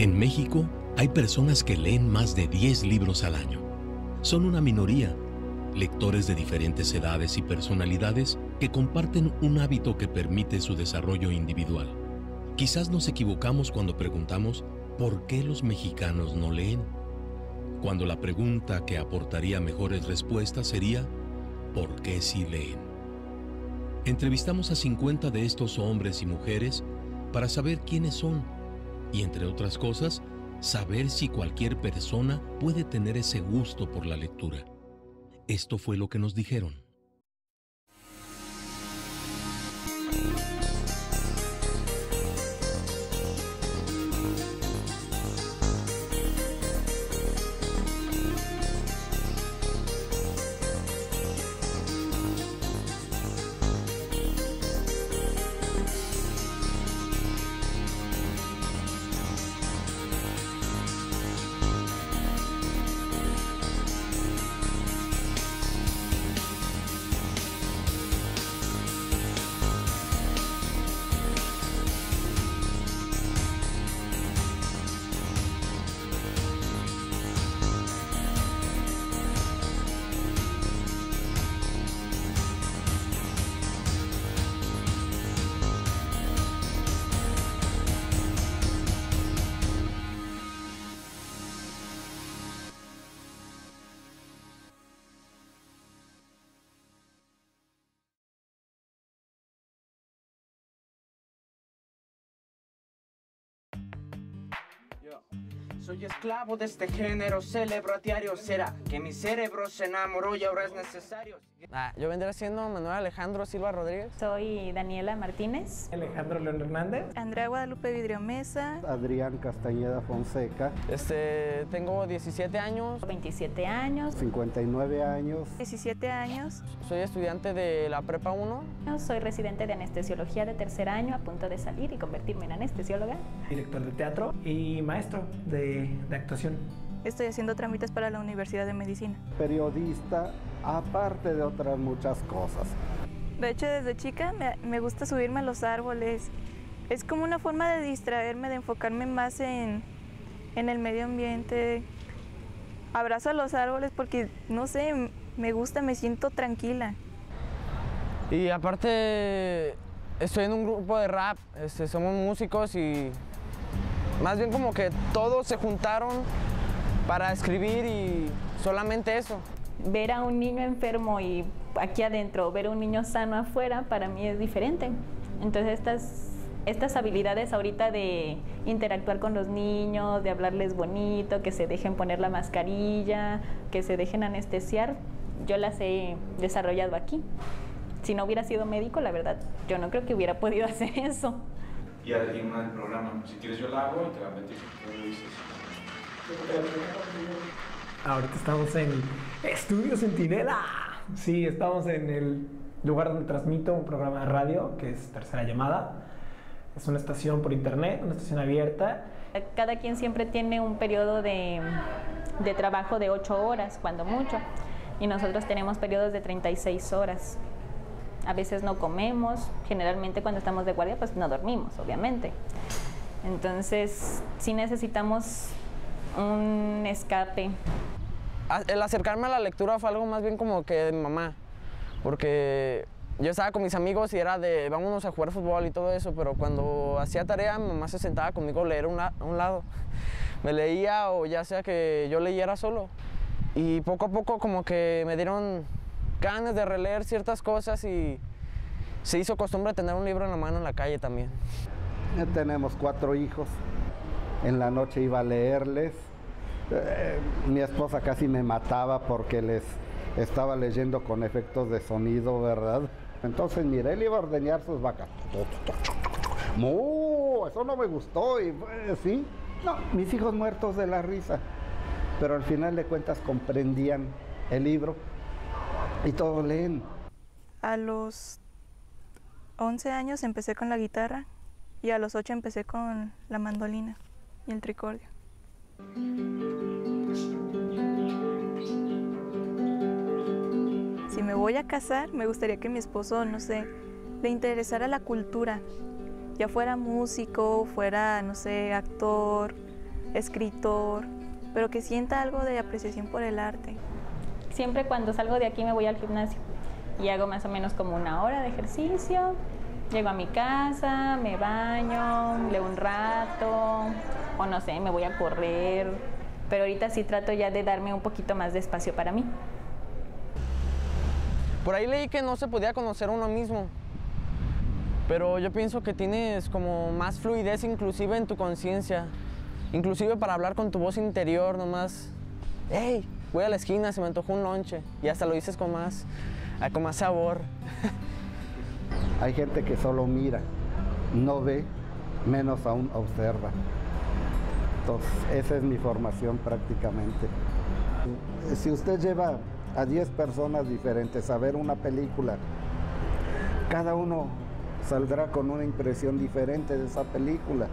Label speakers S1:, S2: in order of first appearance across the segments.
S1: En México hay personas que leen más de 10 libros al año. Son una minoría, lectores de diferentes edades y personalidades que comparten un hábito que permite su desarrollo individual. Quizás nos equivocamos cuando preguntamos por qué los mexicanos no leen, cuando la pregunta que aportaría mejores respuestas sería ¿por qué sí leen? Entrevistamos a 50 de estos hombres y mujeres para saber quiénes son y, entre otras cosas, saber si cualquier persona puede tener ese gusto por la lectura. Esto fue lo que nos dijeron.
S2: Soy esclavo de este género, celebro a diario. ¿Será que mi cerebro se enamoró y ahora es necesario?
S3: Ah, yo vendré siendo Manuel Alejandro Silva Rodríguez.
S4: Soy Daniela Martínez.
S5: Alejandro León Hernández.
S6: Andrea Guadalupe Vidriomesa.
S7: Adrián Castañeda Fonseca.
S3: Este, tengo 17 años.
S4: 27 años.
S7: 59 años.
S6: 17 años.
S3: Soy estudiante de la Prepa 1.
S4: Soy residente de anestesiología de tercer año, a punto de salir y convertirme en anestesióloga.
S5: Director de teatro y maestro de, de actuación.
S6: Estoy haciendo trámites para la Universidad de Medicina.
S7: Periodista, aparte de otras muchas cosas.
S6: De hecho, desde chica me, me, gusta subirme a los árboles. Es como una forma de distraerme, de enfocarme más en, en el medio ambiente. Abrazo a los árboles porque, no sé, me gusta, me siento tranquila.
S3: Y aparte, estoy en un grupo de rap, este, somos músicos y más bien como que todos se juntaron para escribir y solamente eso.
S4: Ver a un niño enfermo y aquí adentro, ver a un niño sano afuera, para mí es diferente. Entonces estas, estas habilidades ahorita de interactuar con los niños, de hablarles bonito, que se dejen poner la mascarilla, que se dejen anestesiar, yo las he desarrollado aquí. Si no hubiera sido médico, la verdad, yo no creo que hubiera podido hacer eso.
S8: Y en una del programa, si quieres yo la hago y te la metí.
S5: Ahorita estamos en Estudio Centinela. Sí, estamos en el lugar donde transmito un programa de radio que es Tercera Llamada. Es una estación por internet, una estación abierta.
S4: Cada quien siempre tiene un periodo de, de trabajo de 8 horas, cuando mucho. Y nosotros tenemos periodos de 36 horas. A veces no comemos, generalmente cuando estamos de guardia pues no dormimos, obviamente. Entonces sí necesitamos un escape.
S3: El acercarme a la lectura fue algo más bien como que de mi mamá, porque yo estaba con mis amigos y era de vámonos a jugar fútbol y todo eso, pero cuando hacía tarea mi mamá se sentaba conmigo a leer a un lado. Me leía o ya sea que yo leyera solo. Y poco a poco como que me dieron ganas de releer ciertas cosas y se hizo costumbre tener un libro en la mano en la calle también.
S7: Ya tenemos cuatro hijos. En la noche iba a leerles. Eh, mi esposa casi me mataba porque les estaba leyendo con efectos de sonido, ¿verdad? Entonces, mire, él iba a ordeñar sus vacas. ¡Mu! Eso no me gustó. Y pues, sí. No, mis hijos muertos de la risa. Pero al final de cuentas comprendían el libro y todos leen.
S6: A los 11 años empecé con la guitarra y a los 8 empecé con la mandolina y el tricordio. Si me voy a casar, me gustaría que mi esposo, no sé, le interesara la cultura, ya fuera músico, fuera, no sé, actor, escritor, pero que sienta algo de apreciación por el arte.
S4: Siempre cuando salgo de aquí me voy al gimnasio y hago más o menos como una hora de ejercicio. Llego a mi casa, me baño, leo un rato, o no sé, me voy a correr. Pero ahorita sí trato ya de darme un poquito más de espacio para mí.
S3: Por ahí leí que no se podía conocer uno mismo, pero yo pienso que tienes como más fluidez inclusive en tu conciencia, inclusive para hablar con tu voz interior nomás. Hey, voy a la esquina, se me antojó un lonche y hasta lo dices con más, ah, con más sabor.
S7: Hay gente que solo mira, no ve, menos aún observa. Entonces, esa es mi formación prácticamente. Si usted lleva a 10 personas diferentes a ver una película, cada uno saldrá con una impresión diferente de esa película.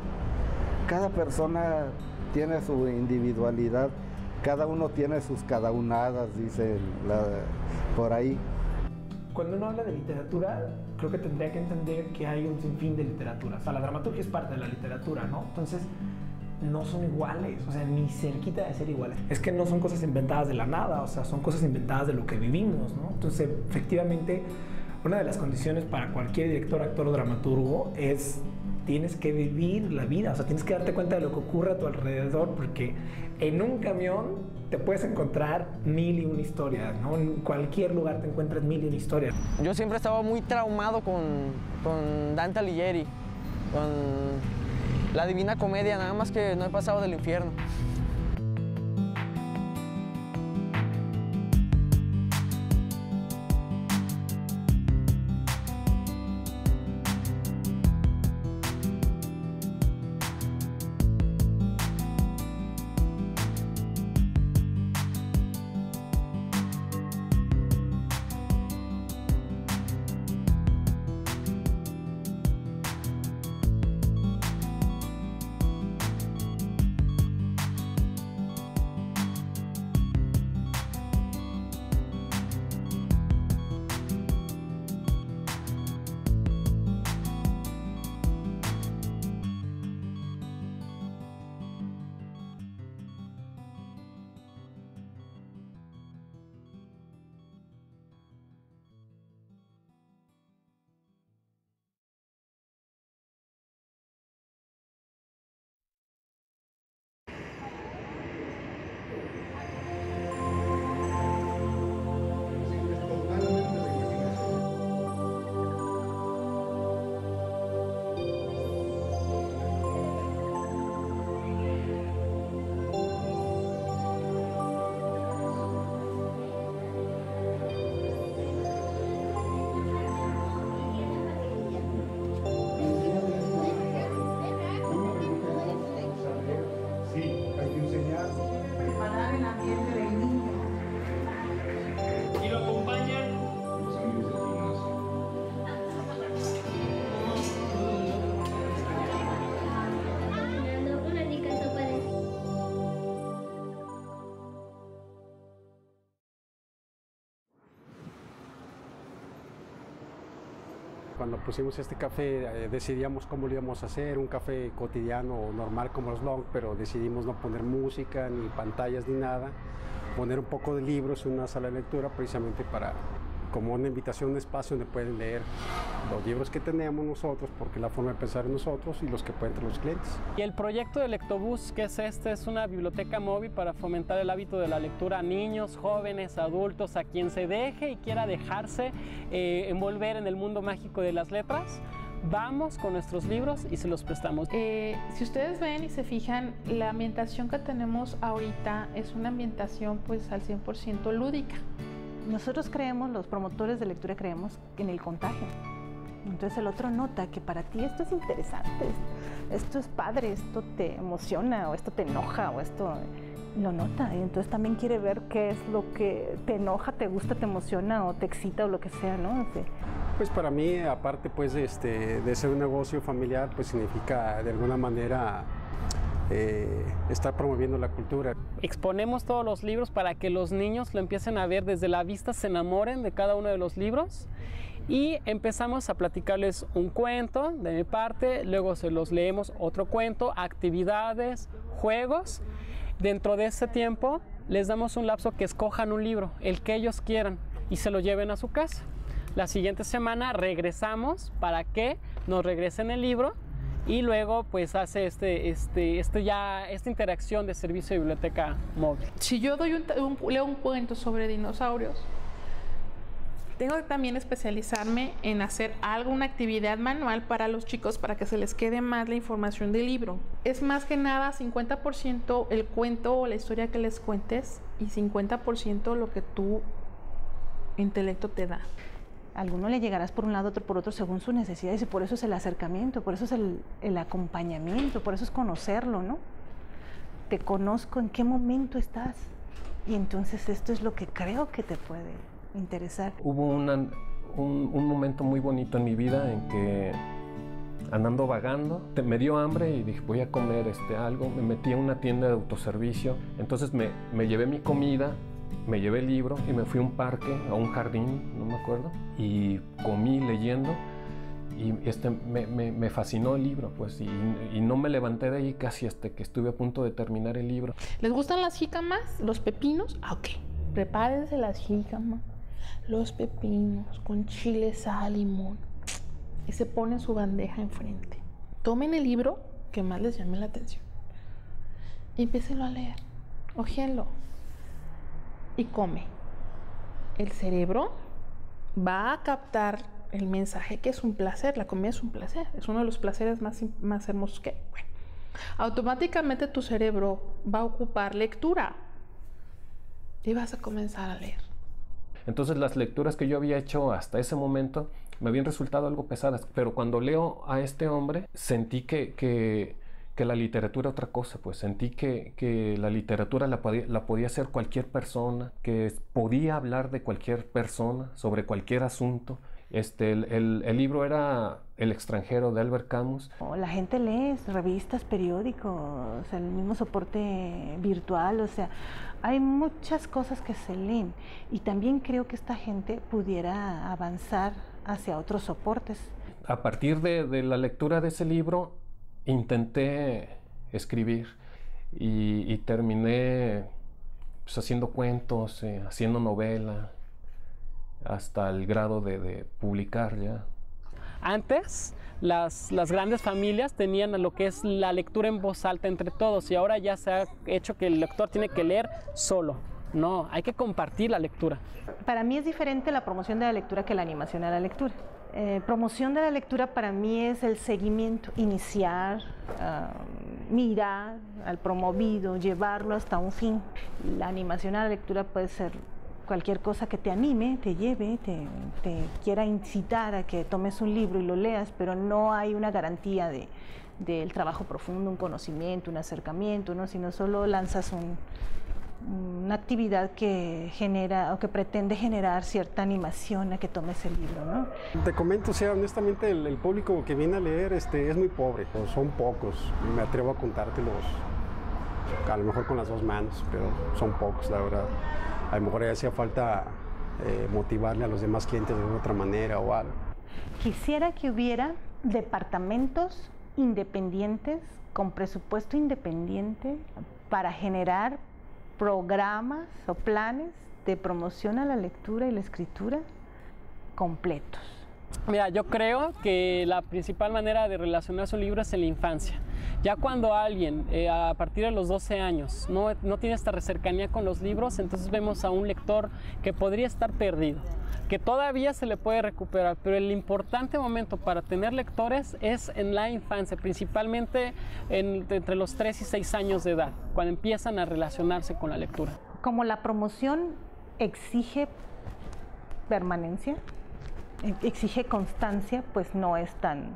S7: Cada persona tiene su individualidad, cada uno tiene sus cadaunadas, dicen por ahí.
S5: Cuando uno habla de literatura, creo que tendría que entender que hay un sinfín de literatura. O sea, la dramaturgia es parte de la literatura, ¿no? Entonces, no son iguales, o sea, ni cerquita de ser iguales. Es que no son cosas inventadas de la nada, o sea, son cosas inventadas de lo que vivimos, ¿no? Entonces, efectivamente, una de las condiciones para cualquier director, actor o dramaturgo es tienes que vivir la vida, o sea, tienes que darte cuenta de lo que ocurre a tu alrededor, porque en un camión te puedes encontrar mil y una historias, ¿no? En cualquier lugar te encuentras mil y una historias.
S3: Yo siempre estaba muy traumado con, con Dante Alighieri, con la Divina Comedia, nada más que no he pasado del infierno.
S9: Pusimos este café eh, decidíamos cómo lo íbamos a hacer, un café cotidiano o normal como los long, pero decidimos no poner música, ni pantallas, ni nada, poner un poco de libros una sala de lectura precisamente para como una invitación, un espacio donde pueden leer los libros que tenemos nosotros, porque es la forma de pensar en nosotros y los que pueden tener los clientes.
S10: Y el proyecto de Lectobús, que es este, es una biblioteca móvil para fomentar el hábito de la lectura a niños, jóvenes, adultos, a quien se deje y quiera dejarse eh, envolver en el mundo mágico de las letras. Vamos con nuestros libros y se los prestamos.
S11: Eh, si ustedes ven y se fijan, la ambientación que tenemos ahorita es una ambientación pues al 100% lúdica.
S12: Nosotros creemos, los promotores de lectura creemos en el contagio. Entonces el otro nota que para ti esto es interesante, esto es padre, esto te emociona o esto te enoja o esto lo nota y entonces también quiere ver qué es lo que te enoja, te gusta, te emociona o te excita o lo que sea, ¿no?
S9: Pues para mí, aparte pues este, de ser un negocio familiar, pues significa de alguna manera eh, estar promoviendo la cultura.
S10: Exponemos todos los libros para que los niños lo empiecen a ver desde la vista, se enamoren de cada uno de los libros y empezamos a platicarles un cuento de mi parte, luego se los leemos otro cuento, actividades, juegos. Dentro de ese tiempo les damos un lapso que escojan un libro, el que ellos quieran, y se lo lleven a su casa. La siguiente semana regresamos para que nos regresen el libro y luego pues hace este, este, este ya, esta interacción de servicio de biblioteca móvil.
S11: Si yo doy un, leo un cuento sobre dinosaurios, tengo que también especializarme en hacer alguna actividad manual para los chicos para que se les quede más la información del libro. Es más que nada 50% el cuento o la historia que les cuentes y 50% lo que tu intelecto te da.
S12: Alguno le llegarás por un lado, otro por otro, según sus necesidades, y por eso es el acercamiento, por eso es el, el acompañamiento, por eso es conocerlo, ¿no? Te conozco en qué momento estás, y entonces esto es lo que creo que te puede interesar.
S13: Hubo un, momento muy bonito en mi vida en que andando vagando, me dio hambre y dije voy a comer este algo, me metí a una tienda de autoservicio, entonces me llevé mi comida, me llevé el libro y me fui a un parque, a un jardín, no me acuerdo, y comí leyendo y este, me, me- me fascinó el libro, pues, y, y no me levanté de ahí casi hasta que estuve a punto de terminar el libro.
S11: ¿Les gustan las jícamas? ¿Los pepinos? Ah, ok. Prepárense las jícamas, los pepinos con chile, sal, limón. Y se ponen su bandeja enfrente. Tomen el libro que más les llame la atención. Y empiecenlo a leer. Ojéenlo. Y come. El cerebro va a captar el mensaje que es un placer. La comida es un placer. Es uno de los placeres más, más hermosos que hay. Bueno, automáticamente tu cerebro va a ocupar lectura y vas a comenzar a leer.
S13: Entonces las lecturas que yo había hecho hasta ese momento me habían resultado algo pesadas, pero cuando leo a este hombre sentí que, que la literatura era otra cosa, pues sentí que, que la literatura la podía, la podía hacer cualquier persona, que podía hablar de cualquier persona sobre cualquier asunto. Este, el, el- el libro era El extranjero de Albert Camus.
S12: O La gente lee revistas, periódicos, el mismo soporte virtual, o sea, hay muchas cosas que se leen y también creo que esta gente pudiera avanzar hacia otros soportes.
S13: A partir de, de la lectura de ese libro intenté escribir y, y terminé pues, haciendo cuentos, eh, haciendo novela, hasta el grado de, de publicar ya.
S10: Antes, las, las grandes familias tenían lo que es la lectura en voz alta entre todos y ahora ya se ha hecho que el lector tiene que leer solo. No, hay que compartir la lectura.
S12: Para mí es diferente la promoción de la lectura que la animación a la lectura. Eh, promoción de la lectura para mí es el seguimiento, iniciar, ah, mirar al promovido, llevarlo hasta un fin. La animación a la lectura puede ser cualquier cosa que te anime, te lleve, te, te quiera incitar a que tomes un libro y lo leas, pero no hay una garantía de, del trabajo profundo, un conocimiento, un acercamiento, ¿no? sino solo lanzas un, una actividad que genera o que pretende generar cierta animación a que tomes el libro, ¿no?
S9: Te comento, o sea, honestamente el, el público que viene a leer este, es muy pobre, o son pocos, me atrevo a contártelos a lo mejor con las dos manos, pero son pocos, la verdad. A lo mejor ya hacía falta eh, motivarle a los demás clientes de otra manera o algo.
S12: Quisiera que hubiera departamentos independientes con presupuesto independiente para generar programas o planes de promoción a la lectura y la escritura completos.
S10: Mira, yo creo que la principal manera de relacionarse un libro es en la infancia. Ya cuando alguien eh, a partir de los 12 años no, no tiene esta cercanía con los libros, entonces vemos a un lector que podría estar perdido, que todavía se le puede recuperar, pero el importante momento para tener lectores es en la infancia, principalmente en- entre los 3 y 6 años de edad, cuando empiezan a relacionarse con la lectura.
S12: Como la promoción exige permanencia, exige constancia, pues no es tan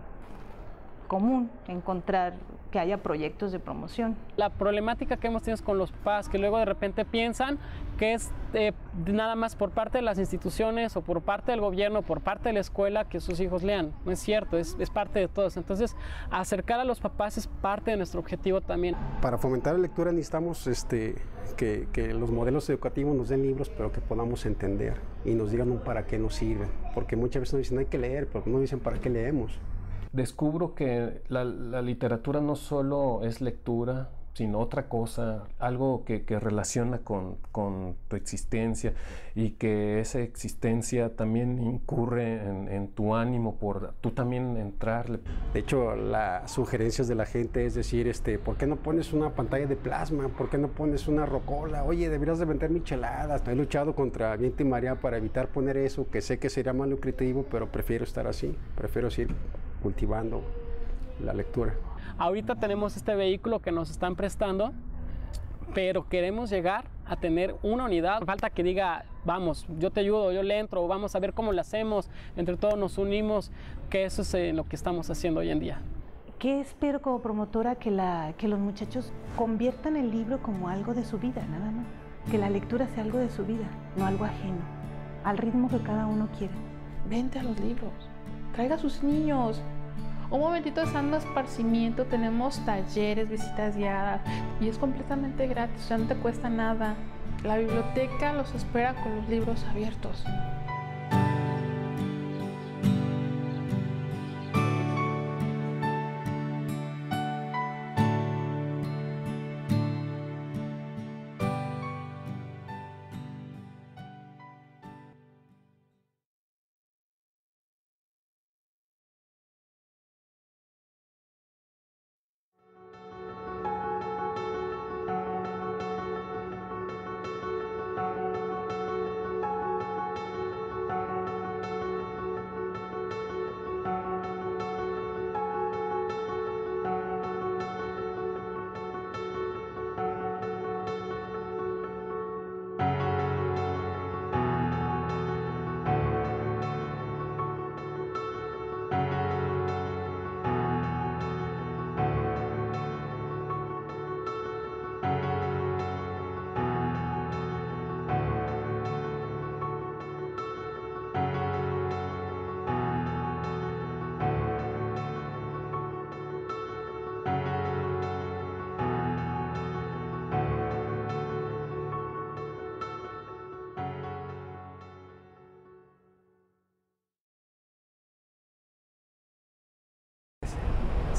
S12: común encontrar que haya proyectos de promoción.
S10: La problemática que hemos tenido es con los papás que luego de repente piensan que es eh, nada más por parte de las instituciones o por parte del gobierno, por parte de la escuela que sus hijos lean. No es cierto, es, es parte de todos. Entonces, acercar a los papás es parte de nuestro objetivo también.
S9: Para fomentar la lectura necesitamos este, que, que los modelos educativos nos den libros, pero que podamos entender y nos digan para qué nos sirven. Porque muchas veces nos dicen hay que leer, pero no dicen para qué leemos
S13: descubro que la, la, literatura no solo es lectura, sino otra cosa, algo que, que relaciona con, con, tu existencia y que esa existencia también incurre en, en, tu ánimo por tú también entrarle.
S9: De hecho, las sugerencias de la gente es decir, este, ¿por qué no pones una pantalla de plasma? ¿Por qué no pones una rocola? Oye, deberías de vender micheladas. He luchado contra Viento y María para evitar poner eso, que sé que sería más lucrativo, pero prefiero estar así, prefiero seguir cultivando la lectura.
S10: Ahorita tenemos este vehículo que nos están prestando, pero queremos llegar a tener una unidad. Falta que diga, vamos, yo te ayudo, yo le entro, vamos a ver cómo lo hacemos, entre todos nos unimos, que eso es lo que estamos haciendo hoy en día.
S12: ¿Qué espero como promotora? Que, la, que los muchachos conviertan el libro como algo de su vida, nada más. Que la lectura sea algo de su vida, no algo ajeno, al ritmo que cada uno quiere.
S11: Vente a los libros, traiga a sus niños, un momentito de sano esparcimiento, tenemos talleres, visitas guiadas y es completamente gratis, ya no te cuesta nada. La biblioteca los espera con los libros abiertos.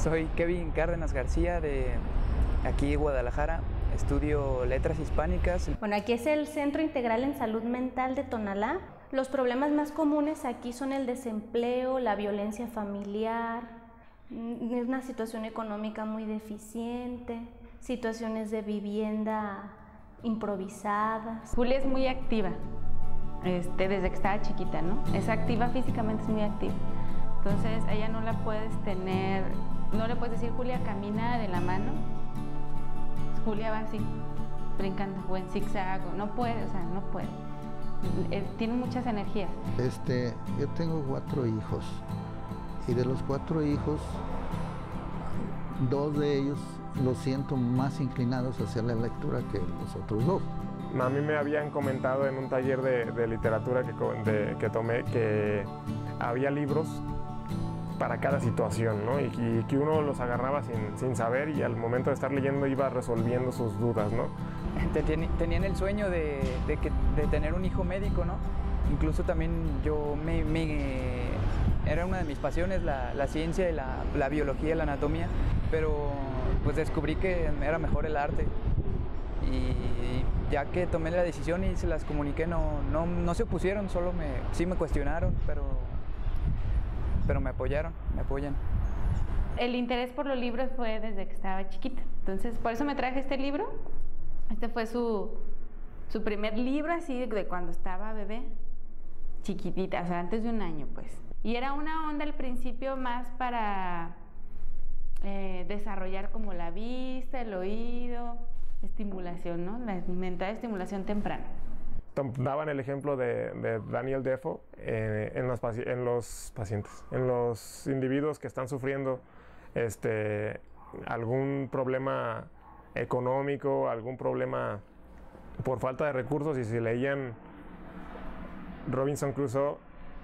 S14: Soy Kevin Cárdenas García de aquí Guadalajara. Estudio letras hispánicas.
S15: Bueno, aquí es el Centro Integral en Salud Mental de Tonalá. Los problemas más comunes aquí son el desempleo, la violencia familiar, mm, una situación económica muy deficiente, situaciones de vivienda improvisadas.
S16: Julia es muy activa, este, desde que estaba chiquita, ¿no? Es activa físicamente, es muy activa. Entonces, ella no la puedes tener no le puedes decir, Julia, camina de la mano. Julia va así, brincando, o en zigzag, no puede, o sea, no puede. Eh, tiene muchas energías.
S17: Este, yo tengo cuatro hijos. Y de los cuatro hijos, dos de ellos los siento más inclinados hacia la lectura que los otros dos.
S5: A mí me habían comentado en un taller de, literatura que, que tomé que había libros para cada situación, ¿no? Y, que uno los agarraba sin, saber y al momento de estar leyendo iba resolviendo sus dudas, ¿no?
S14: Tenían el sueño de, tener un hijo médico, ¿no? Incluso también yo me, era una de mis pasiones la, ciencia y la, biología, la anatomía, pero pues descubrí que era mejor el arte. Y ya que tomé la decisión y se las comuniqué, no, no, no se opusieron, solo me, sí me cuestionaron, pero pero me apoyaron, me apoyan.
S16: El interés por los libros fue desde que estaba chiquita. Entonces, por eso me traje este libro. Este fue su, su primer libro así de cuando estaba bebé, chiquitita, o sea, antes de un año, pues. Y era una onda al principio más para eh, desarrollar como la vista, el oído, estimulación, ¿no? La mental estimulación temprana
S5: daban el ejemplo de, Daniel Defo eh, en, los, en, los, pacientes, en los individuos que están sufriendo este, algún problema económico, algún problema por falta de recursos y si leían Robinson Crusoe,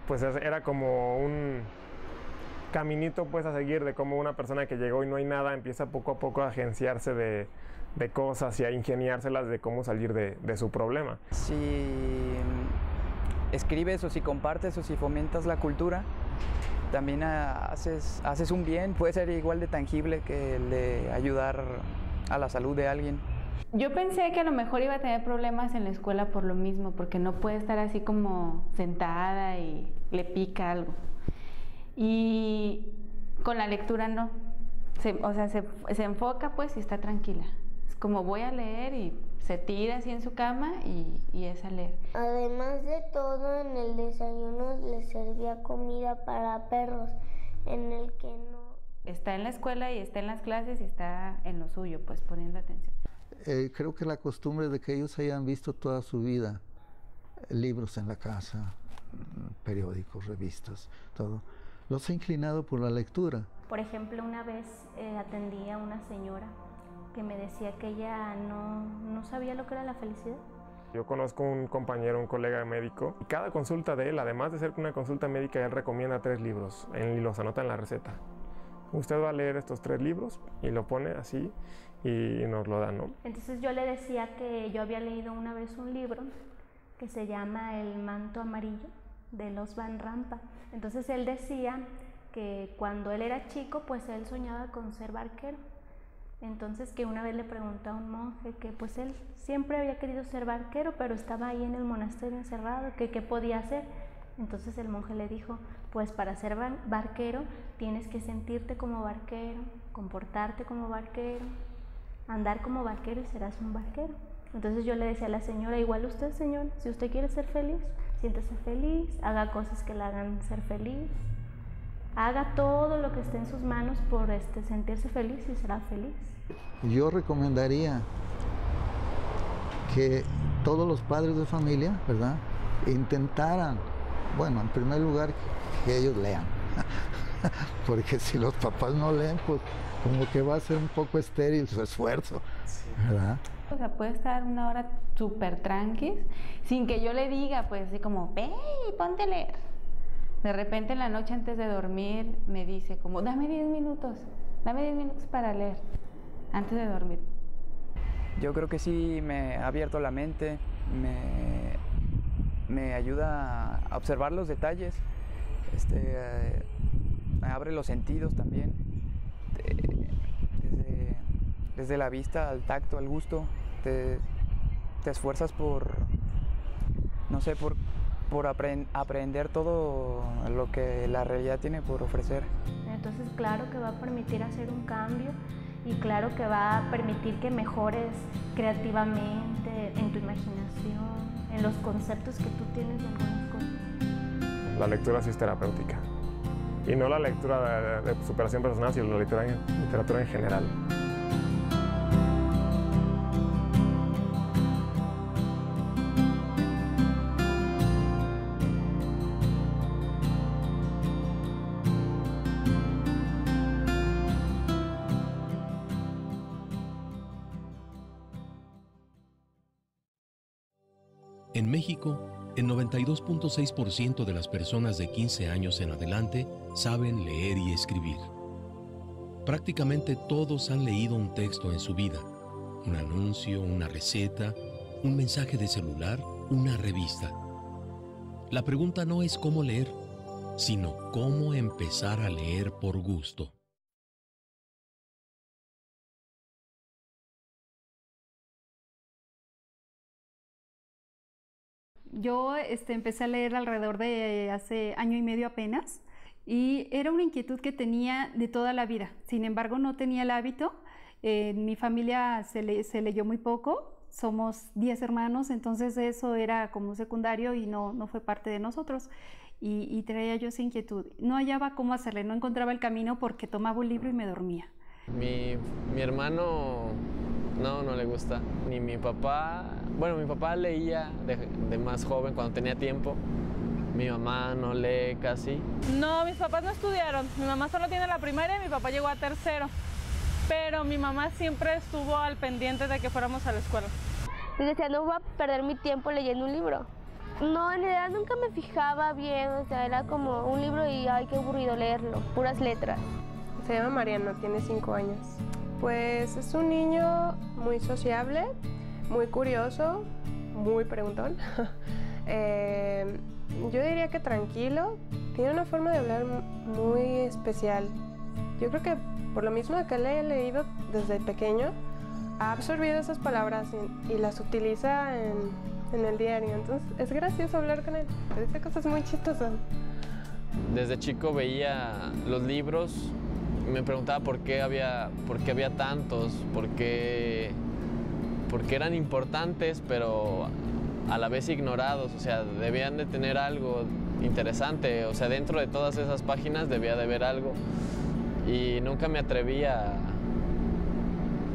S5: pues era como un caminito pues a seguir de cómo una persona que llegó y no hay nada empieza poco a poco a agenciarse de, de cosas y a ingeniárselas de cómo salir de, de su problema.
S14: Si escribes o si compartes o si fomentas la cultura, también haces, haces un bien, puede ser igual de tangible que el de ayudar a la salud de alguien.
S16: Yo pensé que a lo mejor iba a tener problemas en la escuela por lo mismo, porque no puede estar así como sentada y le pica algo. Y con la lectura no. o sea, se, se enfoca pues y está tranquila. Como voy a leer y se tira así en su cama y, y, es a leer.
S18: Además de todo, en el desayuno le servía comida para perros, en el que no...
S16: Está en la escuela y está en las clases y está en lo suyo, pues poniendo atención.
S17: Eh, creo que la costumbre de que ellos hayan visto toda su vida libros en la casa, periódicos, revistas, todo, los ha inclinado por la lectura.
S15: Por ejemplo, una vez eh, atendí a una señora que me decía que ella no, no sabía lo que era la felicidad.
S5: Yo conozco un compañero, un colega médico, y cada consulta de él, además de ser una consulta médica, él recomienda tres libros y los anota en la receta. Usted va a leer estos tres libros y lo pone así y nos lo da, ¿no?
S15: Entonces yo le decía que yo había leído una vez un libro que se llama El manto amarillo de los Van Rampa. Entonces él decía que cuando él era chico, pues él soñaba con ser barquero entonces que una vez le preguntó a un monje que pues él siempre había querido ser barquero, pero estaba ahí en el monasterio encerrado, que qué podía hacer. Entonces el monje le dijo, pues para ser barquero tienes que sentirte como barquero, comportarte como barquero, andar como barquero y serás un barquero. Entonces yo le decía a la señora, igual usted señor, si usted quiere ser feliz, siéntese feliz, haga cosas que le hagan ser feliz, haga todo lo que esté en sus manos por este, sentirse feliz y será feliz.
S17: Yo recomendaría que todos los padres de familia, ¿verdad? Intentaran, bueno, en primer lugar, que ellos lean. Porque si los papás no leen, pues como que va a ser un poco estéril su esfuerzo, ¿verdad?
S16: O sea, puede estar una hora súper tranqui, sin que yo le diga, pues así como, ve y ponte a leer. De repente en la noche antes de dormir me dice como, dame 10 minutos, dame 10 minutos para leer antes de dormir.
S14: Yo creo que sí me ha abierto la mente, me, me ayuda a observar los detalles, este, eh, abre los sentidos también, desde, desde, la vista al tacto, al gusto, te, te esfuerzas por, no sé, por por aprender todo lo que la realidad tiene por ofrecer.
S15: Entonces, claro que va a permitir hacer un cambio y claro que va a permitir que mejores creativamente en tu imaginación, en los conceptos que tú tienes de algunas cosas.
S5: La lectura sí es terapéutica. Y no la lectura de, de superación personal, sino la literatura en general.
S1: En México, el 92.6% de las personas de 15 años en adelante saben leer y escribir. Prácticamente todos han leído un texto en su vida, un anuncio, una receta, un mensaje de celular, una revista. La pregunta no es cómo leer, sino cómo empezar a leer por gusto.
S19: Yo este, empecé a leer alrededor de hace año y medio apenas y era una inquietud que tenía de toda la vida. Sin embargo, no tenía el hábito. En mi familia se, se leyó muy poco, somos 10 hermanos, entonces eso era como secundario y no, no fue parte de nosotros. Y, y, traía yo esa inquietud. No hallaba cómo hacerle, no encontraba el camino porque tomaba un libro y me dormía.
S20: Mi, mi hermano no, no le gusta. Ni mi papá. Bueno, mi papá leía de, más joven cuando tenía tiempo, Mi mamá no lee casi.
S21: No, mis papás no estudiaron. Mi mamá solo tiene la primaria y mi papá llegó a tercero. Pero mi mamá siempre estuvo al pendiente de que fuéramos a la escuela.
S22: Y decía, no voy a perder mi tiempo leyendo un libro. No, en realidad nunca me fijaba bien, o sea, era como un libro y ay, qué aburrido leerlo, puras letras.
S23: Se llama Mariano, tiene cinco años. Pues es un niño muy sociable, muy curioso, muy preguntón. Eh, yo diría que tranquilo, tiene una forma de hablar muy especial. Yo creo que por lo mismo que le he leído desde pequeño, ha absorbido esas palabras y, las utiliza en, el diario. Entonces es gracioso hablar con él. Dice cosas muy chistosas.
S20: Desde chico veía los libros, me preguntaba por qué había, por qué había tantos, por qué, por qué eran importantes, pero a la vez ignorados, o sea, debían de tener algo interesante, o sea, dentro de todas esas páginas debía de haber algo. Y nunca me atreví a,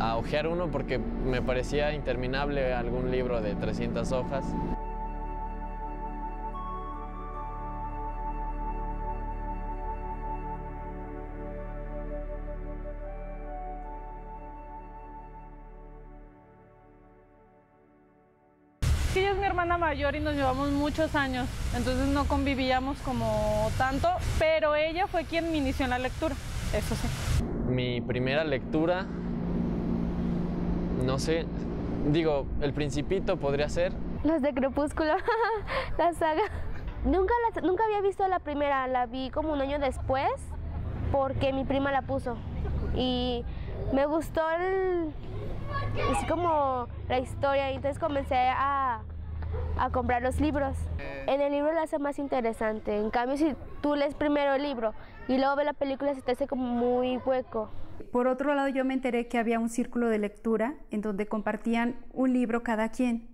S20: a hojear uno porque me parecía interminable algún libro de 300 hojas.
S21: Mi hermana mayor y nos llevamos muchos años, entonces no convivíamos como tanto, pero ella fue quien me inició en la lectura, eso sí.
S20: Mi primera lectura, no sé, digo, El Principito podría ser.
S22: Los de Crepúsculo, la saga. Nunca, la, nunca había visto la primera, la vi como un año después porque mi prima la puso y me gustó el, así como la historia, y entonces comencé a, a, comprar los libros. En el libro lo hace más interesante, en cambio si tú lees primero el libro y luego ves la película se te hace como muy hueco.
S19: Por otro lado, yo me enteré que había un círculo de lectura en donde compartían un libro cada quien.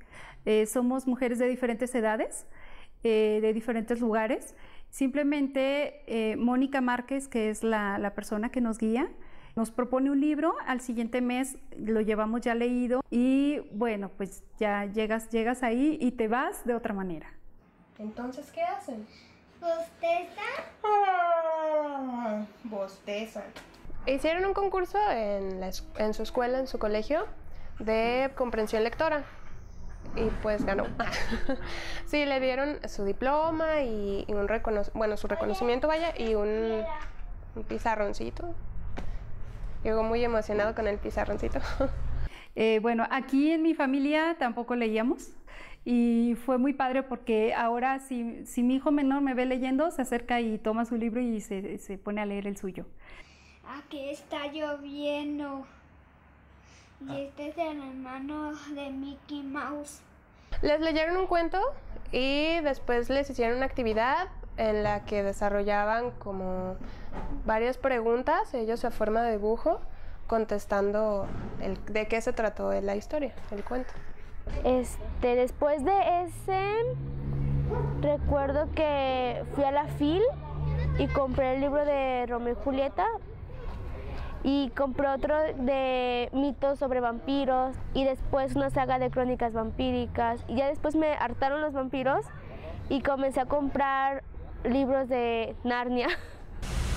S19: Eh, somos mujeres de diferentes edades, eh, de diferentes lugares. Simplemente eh, Mónica Márquez, que es la, la persona que nos guía, nos propone un libro, al siguiente mes lo llevamos ya leído y bueno, pues ya llegas, llegas ahí y te vas de otra manera.
S23: Entonces, ¿qué hacen?
S22: ¿Bostezan?
S23: Ah, bostezan. Hicieron un concurso en, la, en su escuela, en su colegio, de comprensión lectora y pues ganó. sí, le dieron su diploma y, y un recono bueno, su reconocimiento vaya y un, un pizarroncito Llegó muy emocionado con el pizarroncito.
S19: eh, bueno, aquí en mi familia tampoco leíamos y fue muy padre porque ahora si, si, mi hijo menor me ve leyendo, se acerca y toma su libro y se, se pone a leer el suyo.
S22: Aquí está lloviendo. Y este es el hermano de Mickey Mouse.
S23: Les leyeron un cuento y después les hicieron una actividad en la que desarrollaban como varias preguntas, ellos a forma de dibujo, contestando el, de qué se trató la historia, el cuento.
S22: Este, después de ese, recuerdo que fui a la FIL y compré el libro de Romeo y Julieta y compré otro de mitos sobre vampiros y después una saga de crónicas vampíricas y ya después me hartaron los vampiros y comencé a comprar libros de Narnia.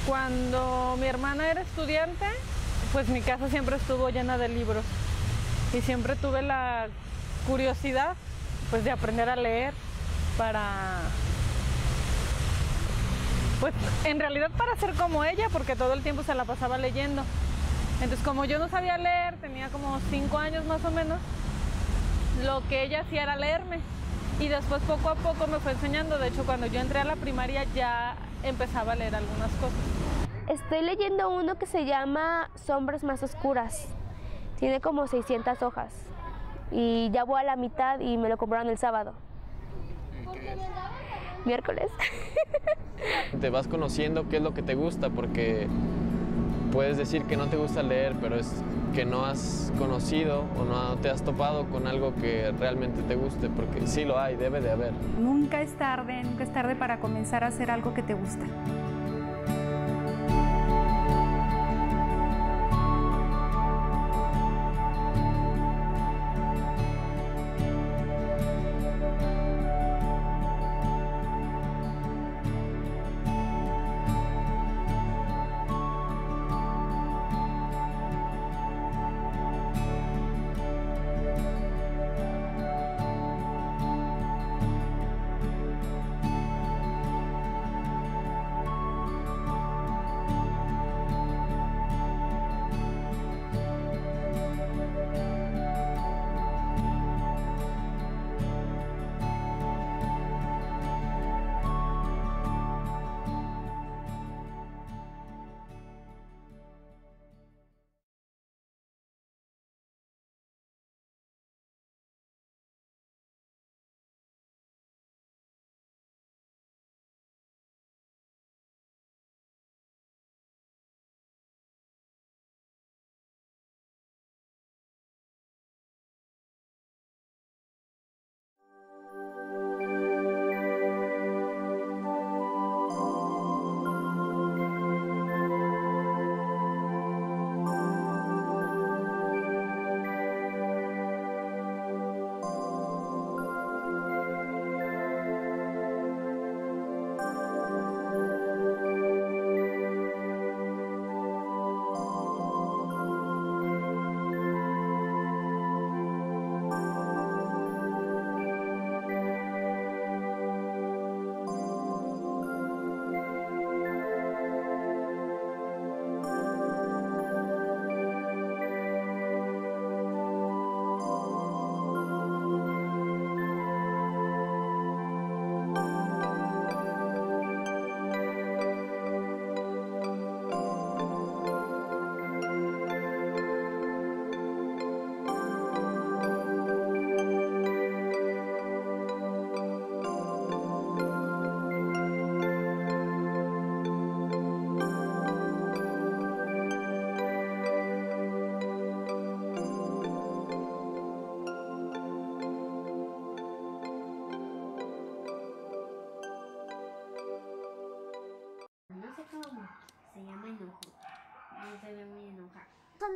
S21: Cuando mi hermana era estudiante, pues mi casa siempre estuvo llena de libros. Y siempre tuve la curiosidad pues de aprender a leer para pues en realidad para ser como ella porque todo el tiempo se la pasaba leyendo. Entonces como yo no sabía leer tenía como cinco años más o menos lo que ella hacía era leerme y después poco a poco me fue enseñando de hecho cuando yo entré a la primaria ya empezaba a leer algunas cosas
S22: Estoy leyendo uno que se llama Sombras más oscuras. Tiene como 600 hojas. Y ya voy a la mitad y me lo compraron el sábado. Miércoles.
S20: Te vas conociendo qué es lo que te gusta porque puedes decir que no te gusta leer, pero es que no has conocido o no te has topado con algo que realmente te guste, porque sí lo hay, debe de haber.
S19: Nunca es tarde, nunca es tarde para comenzar a hacer algo que te gusta.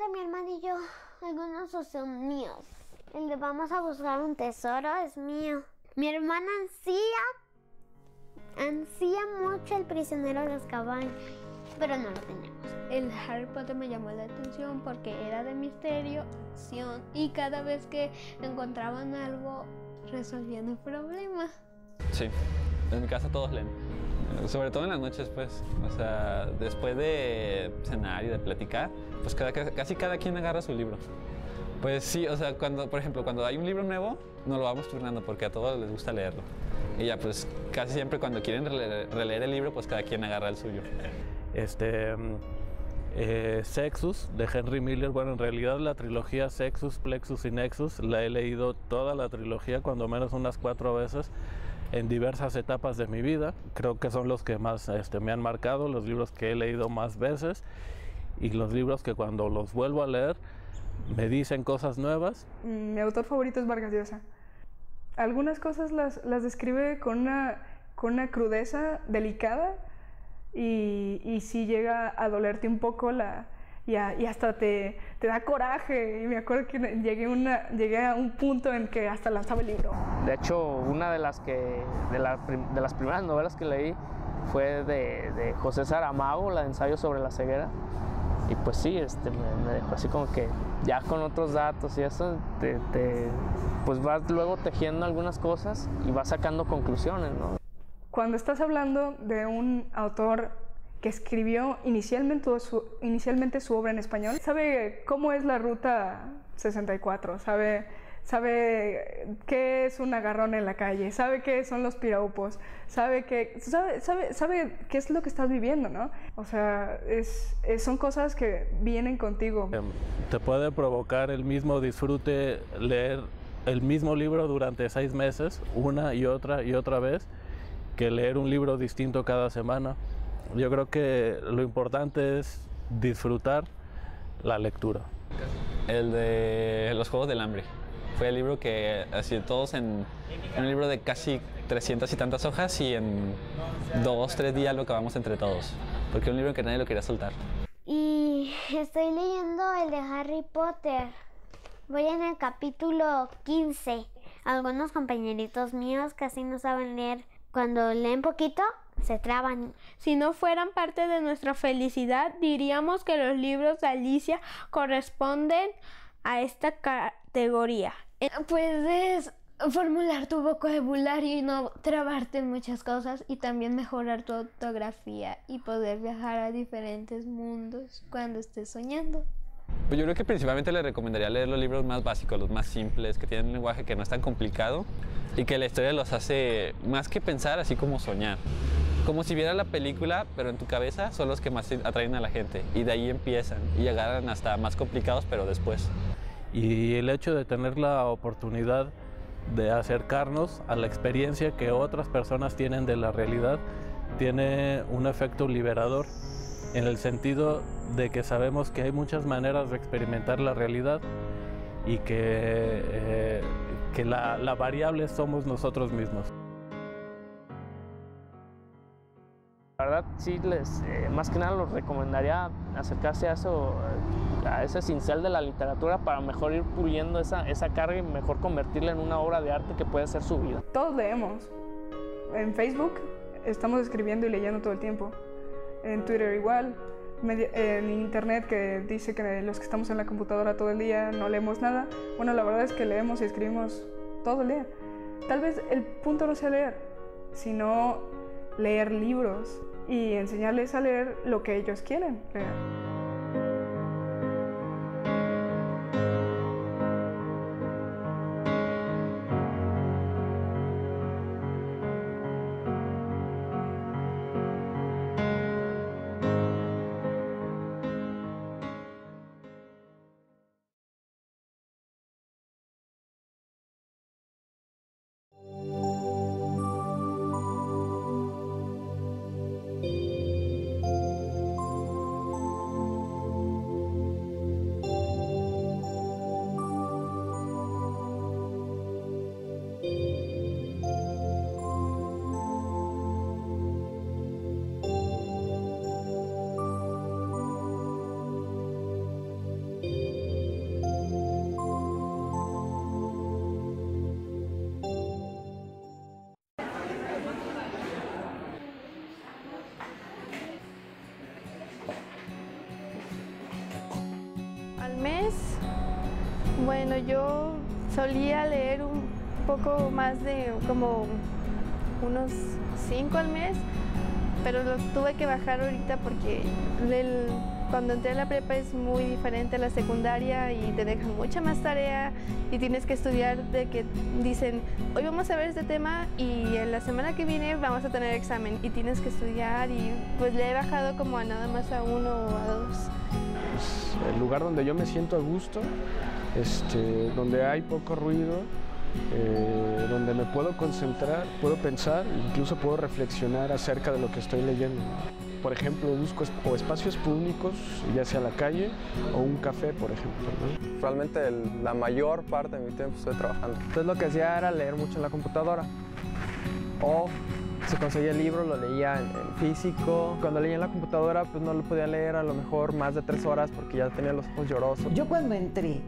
S24: De mi hermano y yo. Algunos son míos. El de vamos a buscar un tesoro es mío. Mi hermana ansía, ansía mucho el prisionero de Azkaban, pero no lo tenemos.
S25: El Harry Potter me llamó la atención porque era de misterio acción, y cada vez que encontraban algo resolvían el problema.
S20: Sí, en mi casa todos leen. Sobre todo en las noches, pues. O sea, después de cenar y de platicar, pues cada- casi cada quien agarra su libro. Pues sí, o sea, cuando, por ejemplo, cuando hay un libro nuevo, nos lo vamos turnando porque a todos les gusta leerlo. Y ya, pues casi siempre cuando quieren releer, releer el libro, pues cada quien agarra el suyo.
S26: Este, mm, eh, Sexus de Henry Miller, bueno, en realidad la trilogía Sexus, Plexus y Nexus la he leído toda la trilogía, cuando menos unas cuatro veces, en diversas etapas de mi vida. Creo que son los que más este, me han marcado, los libros que he leído más veces y los libros que cuando los vuelvo a leer me dicen cosas nuevas.
S27: Mi autor favorito es Vargas Llosa. Algunas cosas las, las describe con una, con una crudeza delicada y, y sí llega a dolerte un poco la, y, a- y hasta te, te da coraje. Y me acuerdo que llegué, una, llegué a un punto en que hasta lanzaba el libro.
S28: De hecho, una de las, que, de, la de las primeras novelas que leí fue de, de José Saramago, la de ensayo sobre la ceguera. Y pues sí, este, me, me dejó así como que ya con otros datos y eso, te, te- pues vas luego tejiendo algunas cosas y vas sacando conclusiones, ¿no?
S27: Cuando estás hablando de un autor que escribió inicialmente su, inicialmente su obra en español, sabe cómo es la ruta 64, sabe, sabe qué es un agarrón en la calle, sabe qué son los piropos, sabe, que, sabe, sabe, sabe qué es lo que estás viviendo, ¿no? O sea, es, es- son cosas que vienen contigo.
S26: Em, Te puede provocar el mismo disfrute leer el mismo libro durante seis meses, una y otra y otra vez, que leer un libro distinto cada semana. Yo creo que lo importante es disfrutar la lectura.
S20: El de Los Juegos del Hambre. Fue el libro que, así todos en, en un libro de casi 300 y tantas hojas y en dos, tres días lo acabamos entre todos. Porque era un libro que nadie lo quería soltar.
S24: Y estoy leyendo el de Harry Potter. Voy en el capítulo 15. Algunos compañeritos míos casi no saben leer. Cuando leen poquito, se traban.
S25: Si no fueran parte de nuestra felicidad, diríamos que los libros de Alicia corresponden a esta categoría. Puedes formular tu vocabulario y no trabarte en muchas cosas y también mejorar tu ortografía y poder viajar a diferentes mundos cuando estés soñando.
S20: Pues yo creo que principalmente le recomendaría leer los libros más básicos, los más simples, que tienen un lenguaje que no es tan complicado y que la historia los hace más que pensar, así como soñar. Como si viera la película, pero en tu cabeza son los que más atraen a la gente y de ahí empiezan y llegarán hasta más complicados, pero después.
S26: Y el hecho de tener la oportunidad de acercarnos a la experiencia que otras personas tienen de la realidad tiene un efecto liberador en el sentido de que sabemos que hay muchas maneras de experimentar la realidad y que, eh, que la, la variable somos nosotros mismos.
S28: La verdad, sí, les, eh, más que nada los recomendaría acercarse a eso, a ese cincel de la literatura para mejor ir puliendo esa, esa carga y mejor convertirla en una obra de arte que puede ser su vida.
S27: Todos leemos. En Facebook estamos escribiendo y leyendo todo el tiempo. En Twitter igual. En Internet que dice que los que estamos en la computadora todo el día no leemos nada. Bueno, la verdad es que leemos y escribimos todo el día. Tal vez el punto no sea leer, sino leer libros y enseñarles a leer lo que ellos quieren leer.
S29: Yo solía leer un poco más de como unos cinco al mes, pero lo tuve que bajar ahorita porque cuando entré a la prepa es muy diferente a la secundaria y te dejan mucha más tarea y tienes que estudiar de que dicen, hoy vamos a ver este tema y en la semana que viene vamos a tener examen y tienes que estudiar y pues le he bajado como a nada más a uno o a dos.
S30: El lugar donde yo me siento a gusto, este, donde hay poco ruido, eh, donde me puedo concentrar, puedo pensar, incluso puedo reflexionar acerca de lo que estoy leyendo. Por ejemplo, busco o espacios públicos, ya sea la calle o un café, por ejemplo. ¿no?
S3: Realmente el- la mayor parte de mi tiempo estoy trabajando. Entonces lo que hacía era leer mucho en la computadora. O si conseguía el libro, lo leía en, en físico. Cuando leía en la computadora, pues no lo podía leer a lo mejor más de tres horas porque ya tenía los ojos llorosos.
S31: Yo cuando entré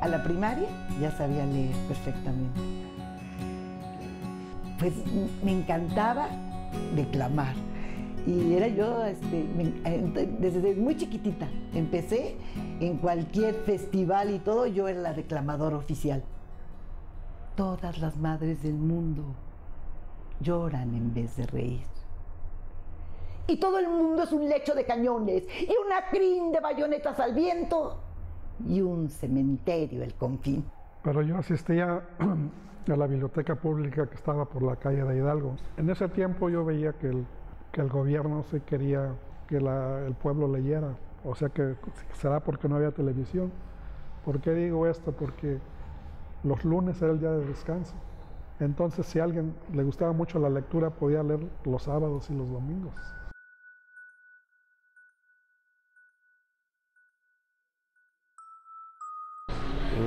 S31: a la primaria ya sabía leer perfectamente. Pues me encantaba declamar. Y era yo, este, desde muy chiquitita, empecé en cualquier festival y todo, yo era la declamadora oficial. Todas las madres del mundo lloran en vez de reír.
S32: Y todo el mundo es un lecho de cañones y una crin de bayonetas al viento
S31: y un cementerio el confín.
S33: Pero yo asistía a la biblioteca pública que estaba por la calle de Hidalgo. En ese tiempo yo veía que el, que el gobierno se quería que el pueblo leyera. O sea que será porque no había televisión. ¿Por qué digo esto? Porque los lunes era el día de descanso. Entonces si a alguien le gustaba mucho la lectura podía leer los sábados y los domingos.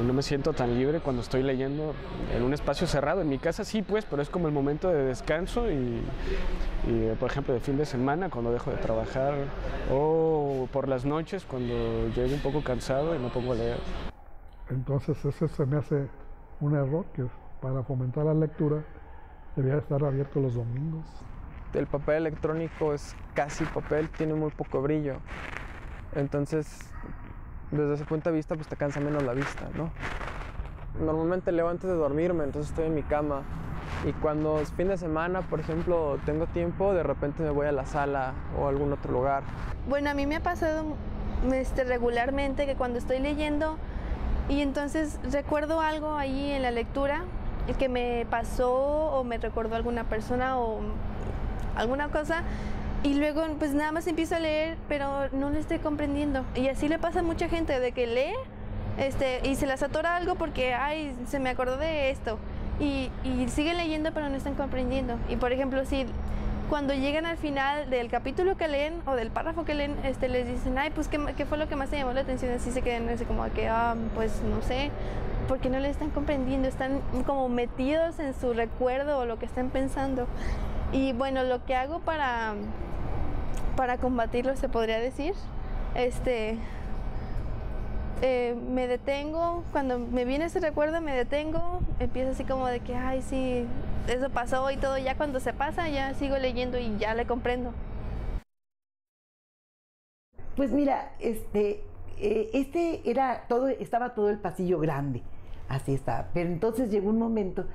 S30: No me siento tan libre cuando estoy leyendo en un espacio cerrado. En mi casa sí, pues, pero es como el momento de descanso y, y, por ejemplo, de fin de semana cuando dejo de trabajar o por las noches cuando llego un poco cansado y me pongo a leer.
S33: Entonces ese se me hace un error que para fomentar la lectura debía estar abierto los domingos.
S3: El papel electrónico es casi papel, tiene muy poco brillo. Entonces, desde ese punto de vista, pues te cansa menos la vista, ¿no? Normalmente leo antes de dormirme, entonces estoy en mi cama. Y cuando es fin de semana, por ejemplo, tengo tiempo, de repente me voy a la sala o a algún otro lugar.
S29: Bueno, a mí me ha pasado este, regularmente que cuando estoy leyendo y entonces recuerdo algo ahí en la lectura que me pasó o me recordó alguna persona o alguna cosa y luego pues nada más empiezo a leer pero no lo estoy comprendiendo y así le pasa a mucha gente de que lee este, y se las atora algo porque ay se me acordó de esto y, y sigue leyendo pero no están comprendiendo y por ejemplo si cuando llegan al final del capítulo que leen o del párrafo que leen, este, les dicen, ay, pues, ¿qué, qué fue lo que más te llamó la atención? Así se quedan así como que, ah, pues, no sé, porque no le están comprendiendo, están como metidos en su recuerdo o lo que están pensando. Y bueno, lo que hago para, para combatirlo, se podría decir, este, eh, me detengo, cuando me viene ese recuerdo me detengo, empiezo así como de que, ay, sí, eso pasó y todo, ya cuando se pasa ya sigo leyendo y ya le comprendo.
S32: Pues mira, este, eh, este era todo, estaba todo el pasillo grande, así estaba. Pero entonces llegó un momento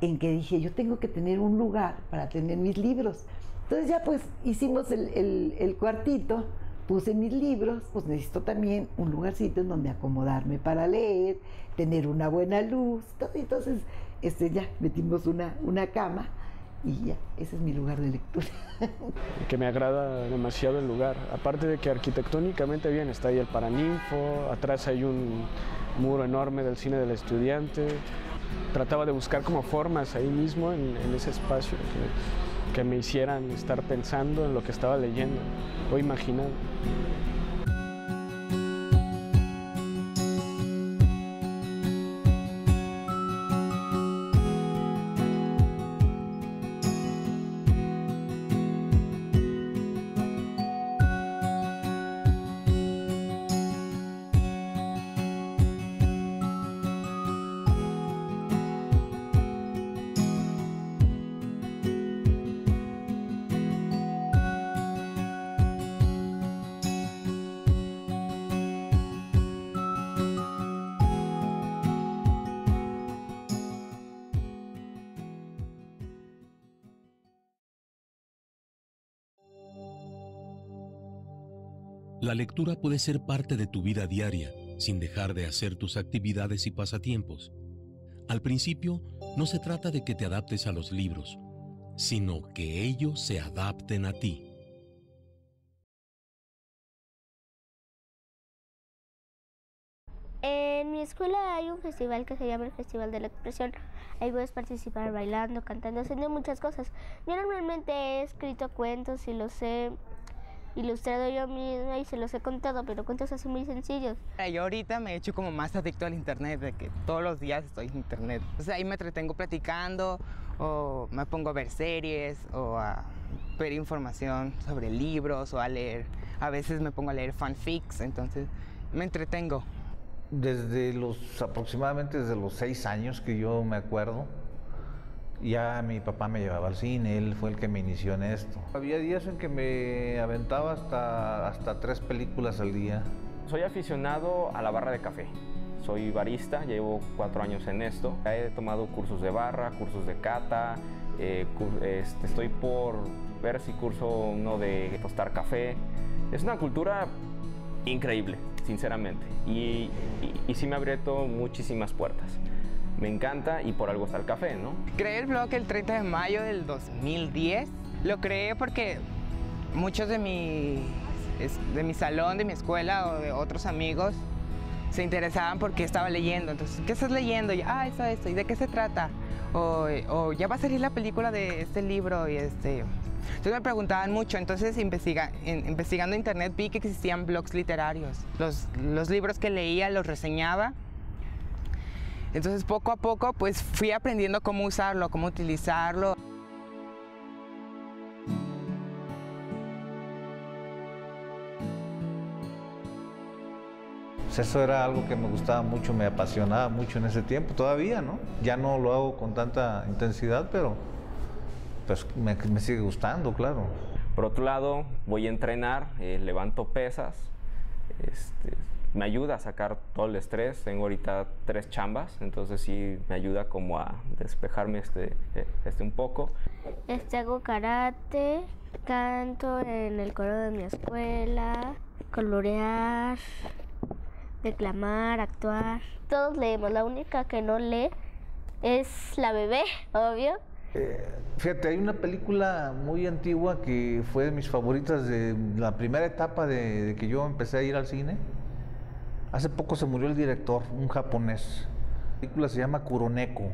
S32: en que dije, yo tengo que tener un lugar para tener mis libros. Entonces ya pues hicimos el, el- el cuartito, puse mis libros, pues necesito también un lugarcito en donde acomodarme para leer, tener una buena luz. Entonces este, ya metimos una, una cama y ya, ese es mi lugar de lectura.
S30: que me agrada demasiado el lugar. Aparte de que arquitectónicamente bien, está ahí el Paraninfo, atrás hay un muro enorme del cine del estudiante. Trataba de buscar como formas ahí mismo en, ese espacio que me hicieran estar pensando en lo que estaba leyendo o imaginando.
S34: La lectura puede ser parte de tu vida diaria, sin dejar de hacer tus actividades y pasatiempos. Al principio, no se trata de que te adaptes a los libros, sino que ellos se adapten a ti.
S22: En mi escuela hay un festival que se llama el Festival de la Expresión. Ahí puedes participar bailando, cantando, haciendo muchas cosas. Yo normalmente he escrito cuentos y los he ilustrado yo misma y se los he contado, pero cuentos así muy sencillos.
S35: Yo ahorita me he hecho como más adicto al internet, de que todos los días estoy en internet. O sea, ahí me entretengo platicando o me pongo a ver series o a ver información sobre libros o a leer. A veces me pongo a leer fanfics, entonces me entretengo.
S36: Desde los aproximadamente desde los seis años que yo me acuerdo, ya mi papá me llevaba al cine, él fue el que me inició en esto. Había días en que me aventaba hasta, hasta tres películas al día.
S37: Soy aficionado a la barra de café. Soy barista, llevo cuatro años en esto. He tomado cursos de barra, cursos de cata, eh, este, estoy por ver si curso uno de tostar café. Es una cultura increíble, sinceramente, y, y, y sí me ha abierto muchísimas puertas me encanta y por algo está el café, ¿no?
S35: Creé el blog el 30 de mayo del 2010. Lo creé porque muchos de mi, de mi salón, de mi escuela o de otros amigos se interesaban porque estaba leyendo. Entonces, ¿qué estás leyendo? Y, ah, eso, esto. ¿Y de qué se trata? O, o, ya va a salir la película de este libro y este... Entonces me preguntaban mucho, entonces investiga, en, investigando internet vi que existían blogs literarios. Los, los libros que leía los reseñaba entonces poco a poco pues fui aprendiendo cómo usarlo, cómo utilizarlo.
S36: Pues eso era algo que me gustaba mucho, me apasionaba mucho en ese tiempo, todavía, ¿no? Ya no lo hago con tanta intensidad, pero pues me, me sigue gustando, claro.
S37: Por otro lado, voy a entrenar, eh, levanto pesas, este, me ayuda a sacar todo el estrés. Tengo ahorita tres chambas, entonces sí me ayuda como a despejarme este, este un poco.
S22: Este hago karate, canto en el coro de mi escuela, colorear, declamar, actuar. Todos leemos, la única que no lee es la bebé, obvio.
S36: Eh, fíjate, hay una película muy antigua que fue de mis favoritas de la primera etapa de, de que yo empecé a ir al cine Hace poco se murió el director, un japonés. La película se llama Kuroneko.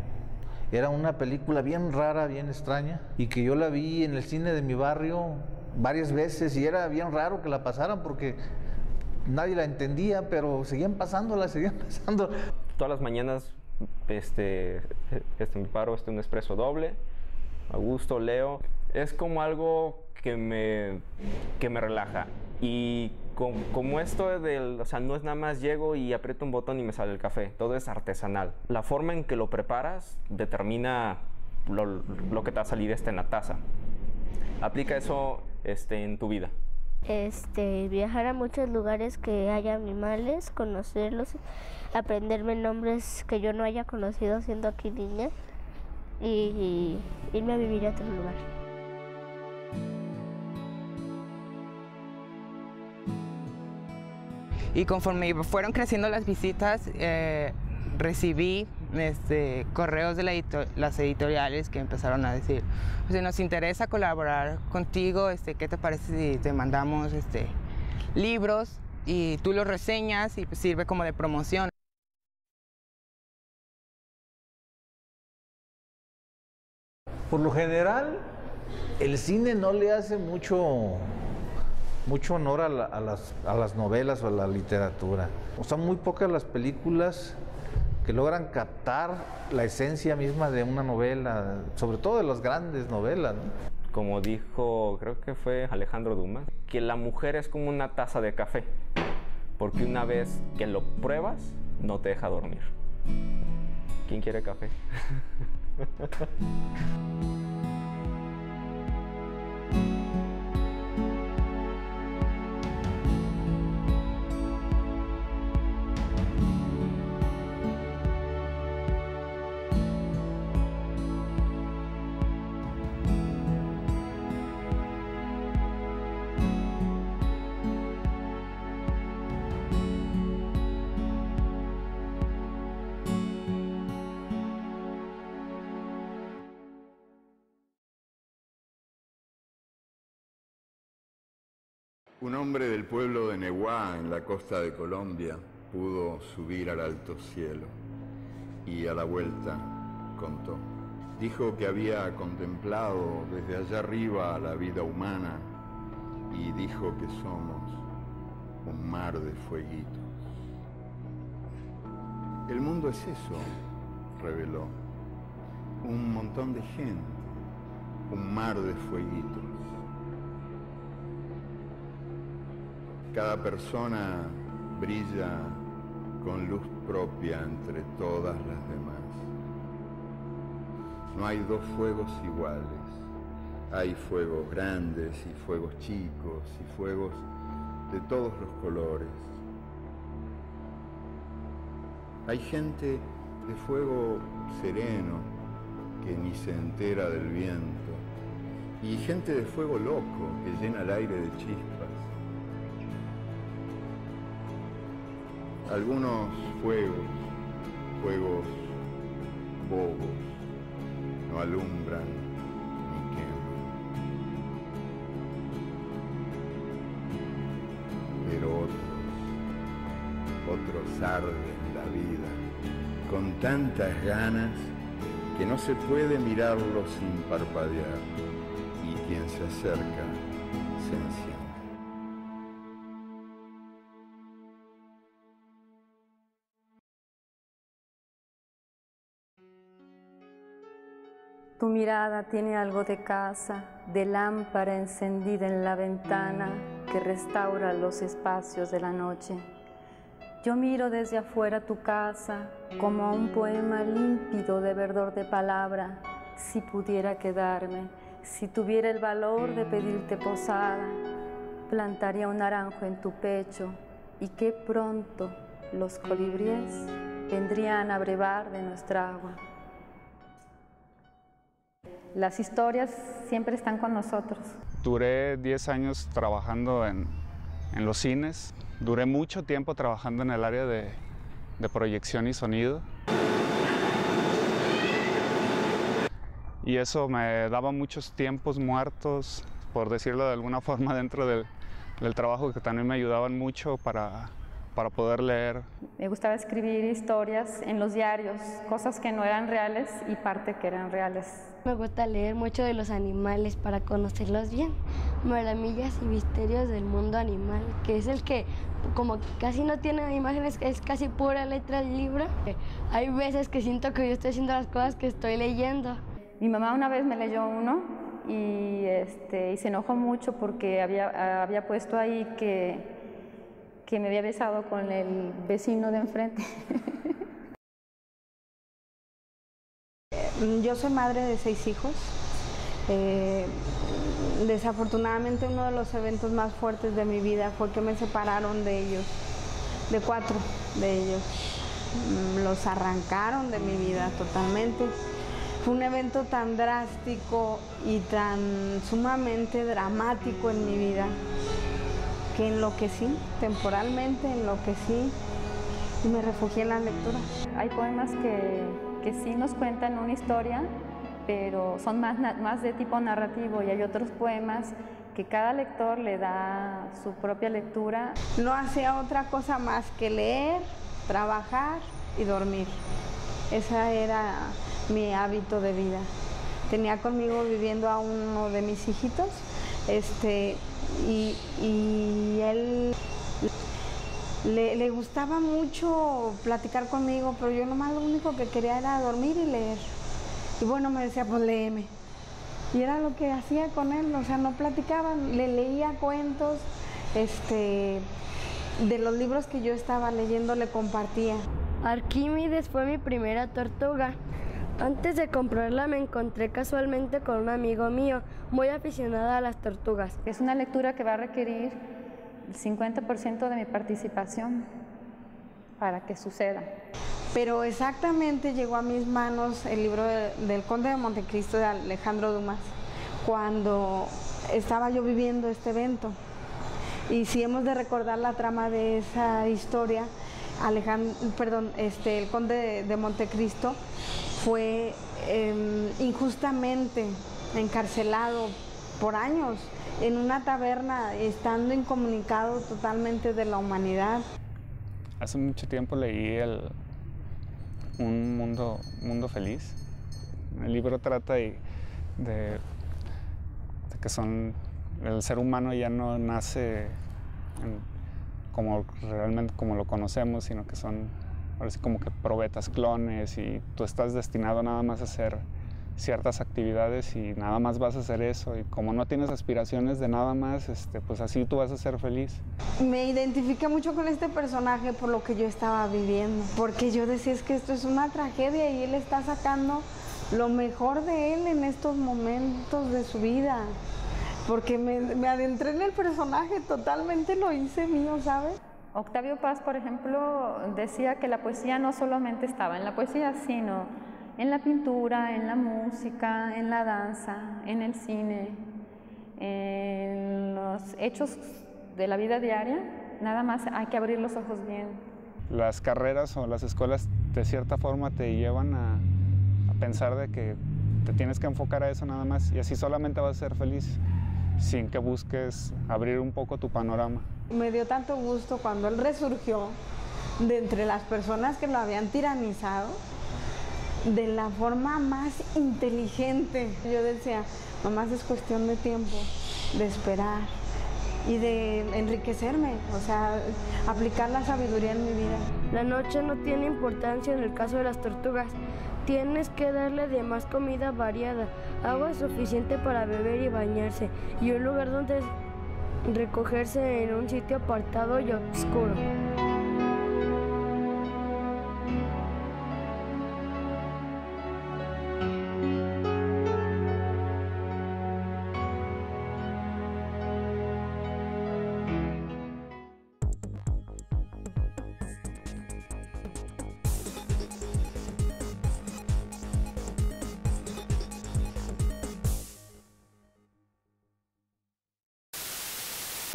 S36: Era una película bien rara, bien extraña, y que yo la vi en el cine de mi barrio varias veces y era bien raro que la pasaran porque nadie la entendía, pero seguían pasándola, seguían pasando.
S37: Todas las mañanas este, este me paro, este un expreso doble, a gusto, leo. Es como algo que me, que me relaja. Y como, esto del, o sea, no es nada más llego y aprieto un botón y me sale el café, todo es artesanal. La forma en que lo preparas determina lo, que te va a salir este en la taza. Aplica eso este, en tu vida.
S22: Este, viajar a muchos lugares que haya animales, conocerlos, aprenderme nombres que yo no haya conocido siendo aquí niña y irme a vivir a otro lugar.
S35: Y conforme fueron creciendo las visitas, eh, recibí este, correos de las editoriales que empezaron a decir, nos interesa colaborar contigo, este, ¿qué te parece si te mandamos este, libros y tú los reseñas y sirve como de promoción?
S36: Por lo general, el cine no le hace mucho mucho honor a, las, novelas o a la literatura. Son muy pocas las películas que logran captar la esencia misma de una novela, sobre todo de las grandes novelas.
S37: Como dijo, creo que fue Alejandro Dumas, que la mujer es como una taza de café, porque una vez que lo pruebas, no te deja dormir. ¿Quién quiere café?
S38: Un hombre del pueblo de Neguá, en la costa de Colombia, pudo subir al alto cielo y a la vuelta contó. Dijo que había contemplado desde allá arriba la vida humana y dijo que somos un mar de fueguitos. El mundo es eso, reveló. Un montón de gente, un mar de fueguitos. Cada persona brilla con luz propia entre todas las demás. No hay dos fuegos iguales. Hay fuegos grandes y fuegos chicos y fuegos de todos los colores. Hay gente de fuego sereno que ni se entera del viento y gente de fuego loco que llena el aire de chispas. Algunos fuegos, fuegos bobos, no alumbran ni queman. Pero otros, otros arden la vida con tantas ganas que no se puede mirarlo sin parpadear y quien se acerca se enciende.
S19: Mirada tiene algo de casa, de lámpara encendida en la ventana que restaura los espacios de la noche. Yo miro desde afuera tu casa como un poema límpido de verdor de palabra. Si pudiera quedarme, si tuviera el valor de pedirte posada, plantaría un naranjo en tu pecho y qué pronto los colibríes vendrían a brevar de nuestra agua. Las historias siempre están con nosotros.
S39: Duré 10 años trabajando en, en los cines, duré mucho tiempo trabajando en el área de, de proyección y sonido. Y eso me daba muchos tiempos muertos, por decirlo de alguna forma, dentro del, del trabajo que también me ayudaban mucho para, para poder leer.
S19: Me gustaba escribir historias en los diarios, cosas que no eran reales y parte que eran reales.
S40: Me gusta leer mucho de los animales para conocerlos bien. Maravillas y misterios del mundo animal, que es el que como casi no tiene imágenes, es casi pura letra el libro. Hay veces que siento que yo estoy haciendo las cosas que estoy leyendo.
S19: Mi mamá una vez me leyó uno y, este, y se enojó mucho porque había, había puesto ahí que, que me había besado con el vecino de enfrente.
S41: Yo soy madre de seis hijos. Eh, desafortunadamente uno de los eventos más fuertes de mi vida fue que me separaron de ellos, de cuatro de ellos. Mm, Los arrancaron de mi vida totalmente. Fue un evento tan drástico y tan sumamente dramático en mi vida que enloquecí, temporalmente enloquecí y me refugié en la lectura.
S19: Hay poemas que, que sí nos cuentan una historia, pero son más, más de tipo narrativo y hay otros poemas que cada lector le da su propia lectura.
S41: No hacía otra cosa más que leer, trabajar y dormir. Ese era mi hábito de vida. Tenía conmigo viviendo a uno de mis hijitos, este, y él le, le gustaba mucho platicar conmigo, pero yo nomás lo único que quería era dormir y leer. Y bueno, me decía, pues léeme. Y era lo que hacía con él, o sea, no platicaban, le leía cuentos, este, de los libros que yo estaba leyendo le compartía.
S40: Arquímedes fue mi primera tortuga. Antes de comprarla me encontré casualmente con un amigo mío, muy aficionado a las tortugas.
S19: Es una lectura que va a requerir el 50% de mi participación para que suceda.
S41: Pero exactamente llegó a mis manos el libro de- del Conde de Montecristo de Alejandro Dumas cuando estaba yo viviendo este evento. Y si hemos de recordar la trama de esa historia, Alejandro, perdón, este, el Conde de, de Montecristo fue em, injustamente encarcelado por años en una taberna, estando incomunicado totalmente de la humanidad.
S42: Hace mucho tiempo leí el, Un mundo, mundo feliz. El libro trata de, que son el ser humano ya no nace como realmente como lo conocemos, sino que son ahora sí como que probetas, clones y tú estás destinado nada más a hacer ciertas actividades y nada más vas a hacer eso y como no tienes aspiraciones de nada más, este, pues así tú vas a ser feliz.
S41: Me identifiqué mucho con este personaje por lo que yo estaba viviendo, porque yo decía es que esto es una tragedia y él está sacando lo mejor de él en estos momentos de su vida, porque me, me adentré en el personaje, totalmente lo hice mío, ¿sabes?
S19: Octavio Paz, por ejemplo, decía que la poesía no solamente estaba en la poesía, sino en la pintura, en la música, en la danza, en el cine, en los hechos de la vida diaria. Nada más hay que abrir los ojos bien.
S42: Las carreras o las escuelas de cierta forma te llevan a, a pensar de que te tienes que enfocar a eso nada más y así solamente vas a ser feliz sin que busques abrir un poco tu panorama.
S41: Me dio tanto gusto cuando él resurgió de entre las personas que lo habían tiranizado de la forma más inteligente. Yo decía, nomás es cuestión de tiempo, de esperar y de enriquecerme, o sea, aplicar la sabiduría en mi vida.
S43: La noche no tiene importancia en el caso de las tortugas. Tienes que darle de más comida variada, agua suficiente para beber y bañarse y un lugar donde recogerse en un sitio apartado y oscuro.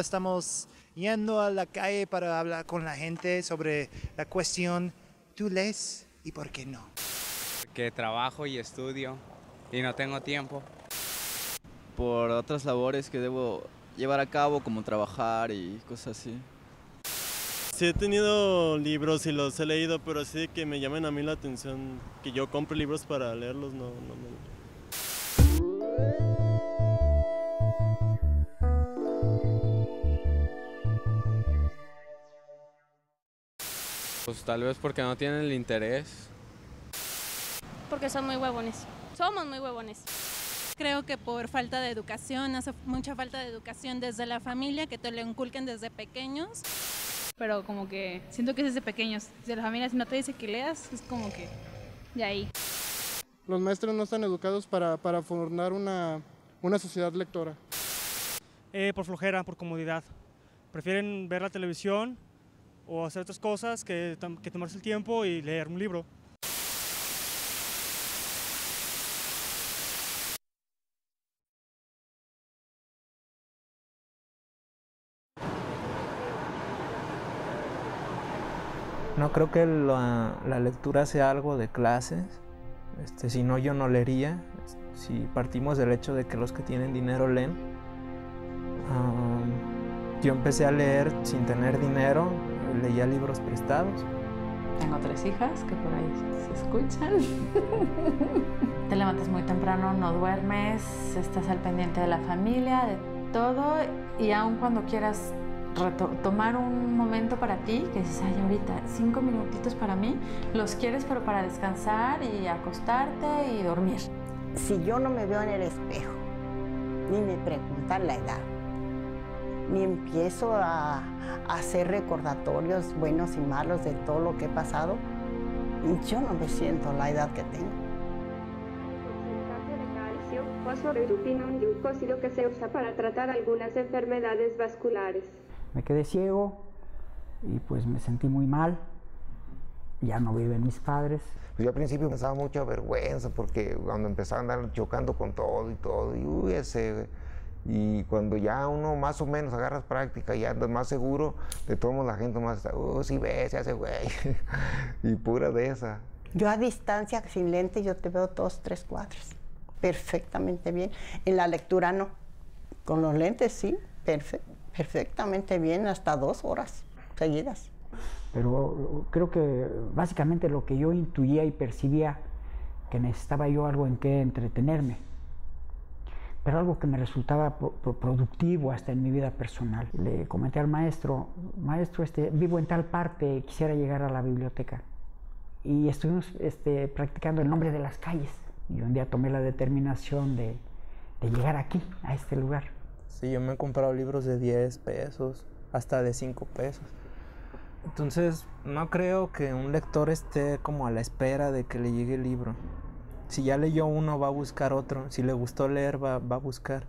S44: Estamos yendo a la calle para hablar con la gente sobre la cuestión, ¿tú lees y por qué no?
S45: Que trabajo y estudio y no tengo tiempo.
S46: Por otras labores que debo llevar a cabo, como trabajar y cosas así.
S47: Sí he tenido libros y los he leído, pero así que me llamen a mí la atención, que yo compre libros para leerlos, no, no me...
S20: Pues tal vez porque no tienen el interés.
S37: Porque son muy huevones. Somos muy huevones. Creo que por falta de educación, hace mucha falta de educación desde la familia, que te lo inculquen desde pequeños.
S48: Pero como que siento que es desde pequeños. Desde la familia, si no te dice que leas, es como que de ahí.
S49: Los maestros no están educados para, para formar una, una sociedad lectora.
S50: Eh, por flojera, por comodidad. Prefieren ver la televisión o hacer otras cosas que, que tomarse el tiempo y leer un libro.
S38: No creo que la, la, lectura sea algo de clases, este, si no yo no leería. Si partimos del hecho de que los que tienen dinero leen, um, yo empecé a leer sin tener dinero, leía libros prestados.
S51: Tengo tres hijas que por ahí se escuchan. Te levantas muy temprano, no duermes, estás al pendiente de la familia, de todo, y aun cuando quieras tomar un momento para ti, que dices, ay, ahorita, cinco minutitos para mí, los quieres pero para descansar y acostarte y dormir.
S52: Si yo no me veo en el espejo, ni me preguntan la edad, ni empiezo a, a, hacer recordatorios buenos y malos de todo lo que he pasado, yo no me siento la edad que tengo.
S53: calcio, fosforetupina, un glucósido que se usa para tratar algunas enfermedades vasculares.
S54: Me quedé ciego y pues me sentí muy mal. Ya no viven mis padres.
S55: Pues yo al principio pensaba mucha vergüenza porque cuando empezaba a andar chocando con todo y todo, y uy, ese y cuando ya uno más o menos agarras práctica y andas más seguro, de todos la gente más está, oh, sí ves, se hace güey, y pura de esa.
S52: Yo a distancia, sin lente, yo te veo dos, tres cuadros, perfectamente bien. En la lectura no, Con los lentes sí, perfectamente bien, hasta dos horas seguidas.
S54: Pero creo que básicamente lo que yo intuía y percibía que necesitaba yo algo en que entretenerme, pero algo que me resultaba productivo hasta en mi vida personal. Le comenté al maestro, maestro, este, vivo en tal parte, quisiera llegar a la biblioteca. Y estuvimos este, practicando el nombre de las calles. Y un día tomé la determinación de, de llegar aquí, a este lugar.
S38: Sí, yo me he comprado libros de 10 pesos, hasta de 5 pesos. Entonces, no creo que un lector esté como a la espera de que le llegue el libro. Si ya leyó uno, va a buscar otro. Si le gustó leer, va, va a buscar.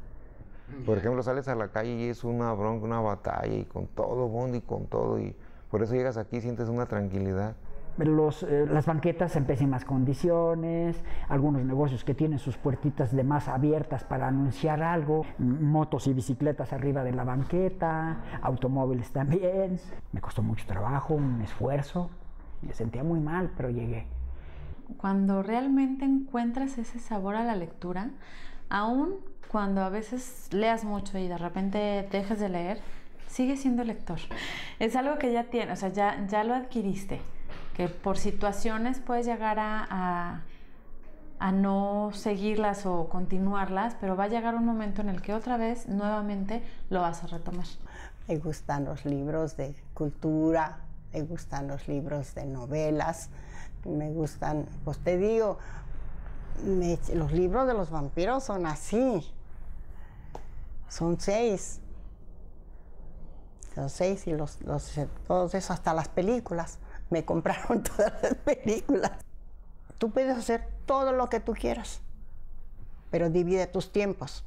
S56: Por ejemplo, sales a la calle y es una bronca, una batalla, y con todo mundo y con todo. Y por eso llegas aquí y sientes una tranquilidad.
S54: Eh, las banquetas en pésimas condiciones, algunos negocios que tienen sus puertitas de más abiertas para anunciar algo, motos y bicicletas arriba de la banqueta, automóviles también. Me costó mucho trabajo, un esfuerzo, me sentía muy mal, pero llegué.
S57: Cuando realmente encuentras ese sabor a la lectura, aún cuando a veces leas mucho y de repente dejas de leer, sigues siendo lector. Es algo que ya tienes, o sea, ya, ya lo adquiriste que por situaciones puedes llegar a, a, no seguirlas o continuarlas, pero va a llegar un momento en el que otra vez nuevamente lo vas a retomar.
S52: Me gustan los libros de cultura, me gustan los libros de novelas, me gustan, pues te digo, los libros de los vampiros son así, son seis, son seis y los, todos eso, hasta las películas me compraron todas las películas. Tú puedes hacer todo lo que tú quieras, pero divide tus tiempos.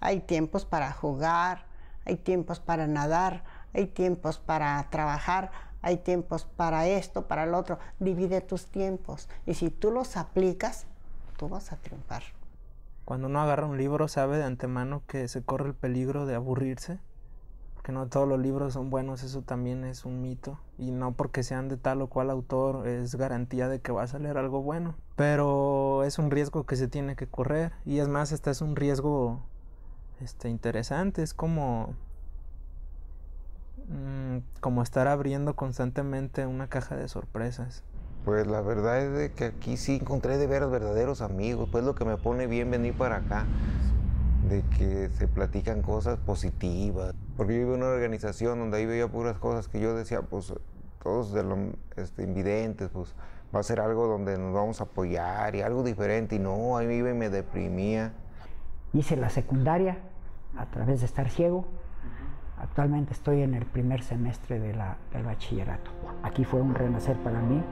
S52: Hay tiempos para jugar, hay tiempos para nadar, hay tiempos para trabajar, hay tiempos para esto, para el otro. Divide tus tiempos y si tú los aplicas, tú vas a triunfar.
S38: Cuando uno agarra un libro sabe de antemano que se corre el peligro de aburrirse que no todos los libros son buenos, eso también es un mito. Y no porque sean de tal o cual autor es garantía de que vas a leer algo bueno. Pero es un riesgo que se tiene que correr. Y es más, este es un riesgo este, interesante. Es como, mm, como estar abriendo constantemente una caja de sorpresas.
S56: Pues la verdad es de que aquí sí encontré de veras verdaderos amigos. Pues lo que me pone bien venir para acá de que se platican cosas positivas. Porque yo vivo en una organización donde ahí veía puras cosas que yo decía, pues todos de los este, invidentes, pues va a ser algo donde nos vamos a apoyar y algo diferente. Y no, ahí iba y me deprimía.
S54: Hice la secundaria a través de estar ciego. Actualmente estoy en el primer semestre de la, del bachillerato. Aquí fue un renacer para mí.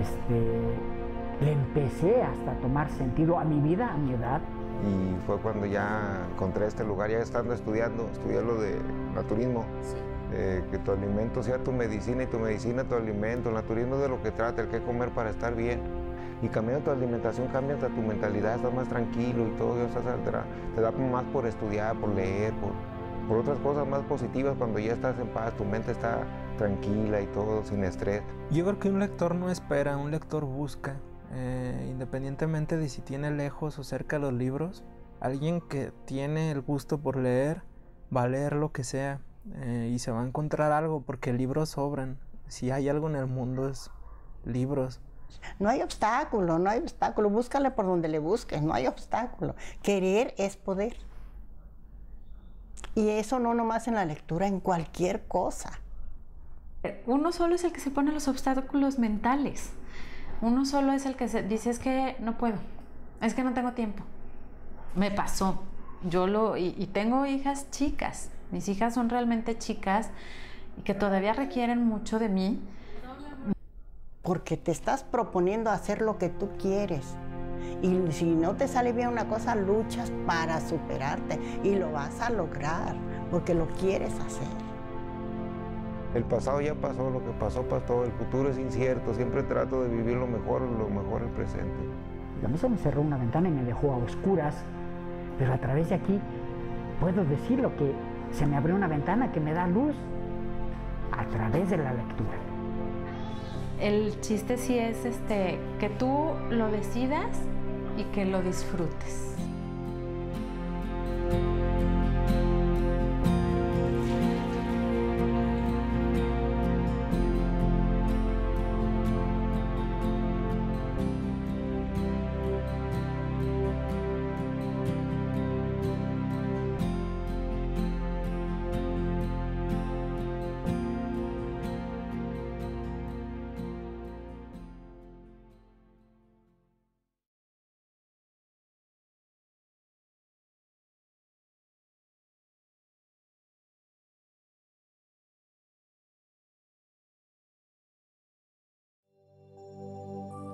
S54: Este, le empecé hasta a tomar sentido a mi vida, a mi edad,
S56: y fue cuando ya encontré este lugar, ya estando estudiando, estudié lo de naturismo, eh, que tu alimento sea tu medicina y tu medicina tu alimento, el naturismo es de lo que trata, el que comer para estar bien. Y cambiando tu alimentación cambia tu mentalidad, estás más tranquilo y todo eso te da más por estudiar, por leer, por, por otras cosas más positivas cuando ya estás en paz, tu mente está tranquila y todo, sin estrés.
S38: Yo creo que un lector no espera, un lector busca. Eh, independientemente de si tiene lejos o cerca los libros, alguien que tiene el gusto por leer va a leer lo que sea eh, y se va a encontrar algo porque libros sobran. Si hay algo en el mundo es libros.
S52: No hay obstáculo, no hay obstáculo. Búscale por donde le busques, no hay obstáculo. Querer es poder. Y eso no nomás en la lectura, en cualquier cosa.
S57: Uno solo es el que se pone los obstáculos mentales. Uno solo es el que se dice es que no puedo, es que no tengo tiempo. Me pasó. Yo lo y, y tengo hijas chicas. Mis hijas son realmente chicas y que todavía requieren mucho de mí.
S52: Porque te estás proponiendo hacer lo que tú quieres. Y si no te sale bien una cosa, luchas para superarte y lo vas a lograr porque lo quieres hacer.
S56: El pasado ya pasó, lo que pasó pasó, el futuro es incierto, siempre trato de vivir lo mejor, lo mejor el presente.
S54: A mí se me cerró una ventana y me dejó a oscuras, pero a través de aquí puedo decir lo que se me abrió una ventana que me da luz a través de la lectura.
S57: El chiste sí es este que tú lo decidas y que lo disfrutes.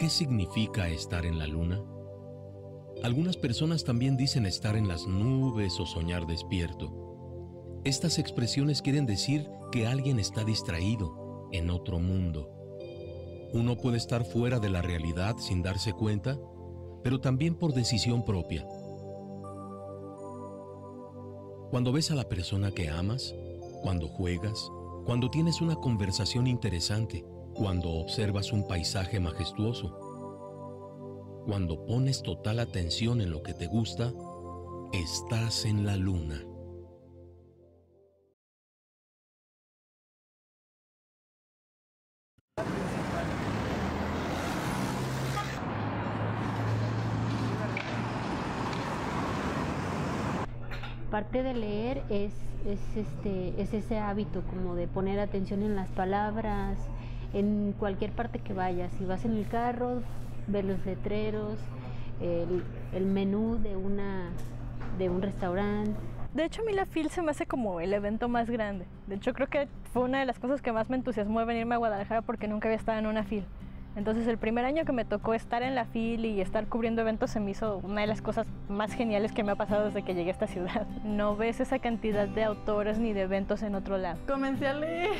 S1: ¿Qué significa estar en la luna? Algunas personas también dicen estar en las nubes o soñar despierto. Estas expresiones quieren decir que alguien está distraído en otro mundo. Uno puede estar fuera de la realidad sin darse cuenta, pero también por decisión propia. Cuando ves a la persona que amas, cuando juegas, cuando tienes una conversación interesante, cuando observas un paisaje majestuoso, cuando pones total atención en lo que te gusta, estás en la luna.
S58: Parte de leer es, es, este, es ese hábito como de poner atención en las palabras, en cualquier parte que vayas. Si vas en el carro, ver los letreros, el, el menú de, una, de un restaurante.
S59: De hecho, a mí la FIL se me hace como el evento más grande. De hecho, creo que fue una de las cosas que más me entusiasmó venirme a Guadalajara porque nunca había estado en una FIL. Entonces, el primer año que me tocó estar en la FIL y estar cubriendo eventos se me hizo una de las cosas más geniales que me ha pasado desde que llegué a esta ciudad. No ves esa cantidad de autores ni de eventos en otro lado.
S29: Comencé a leer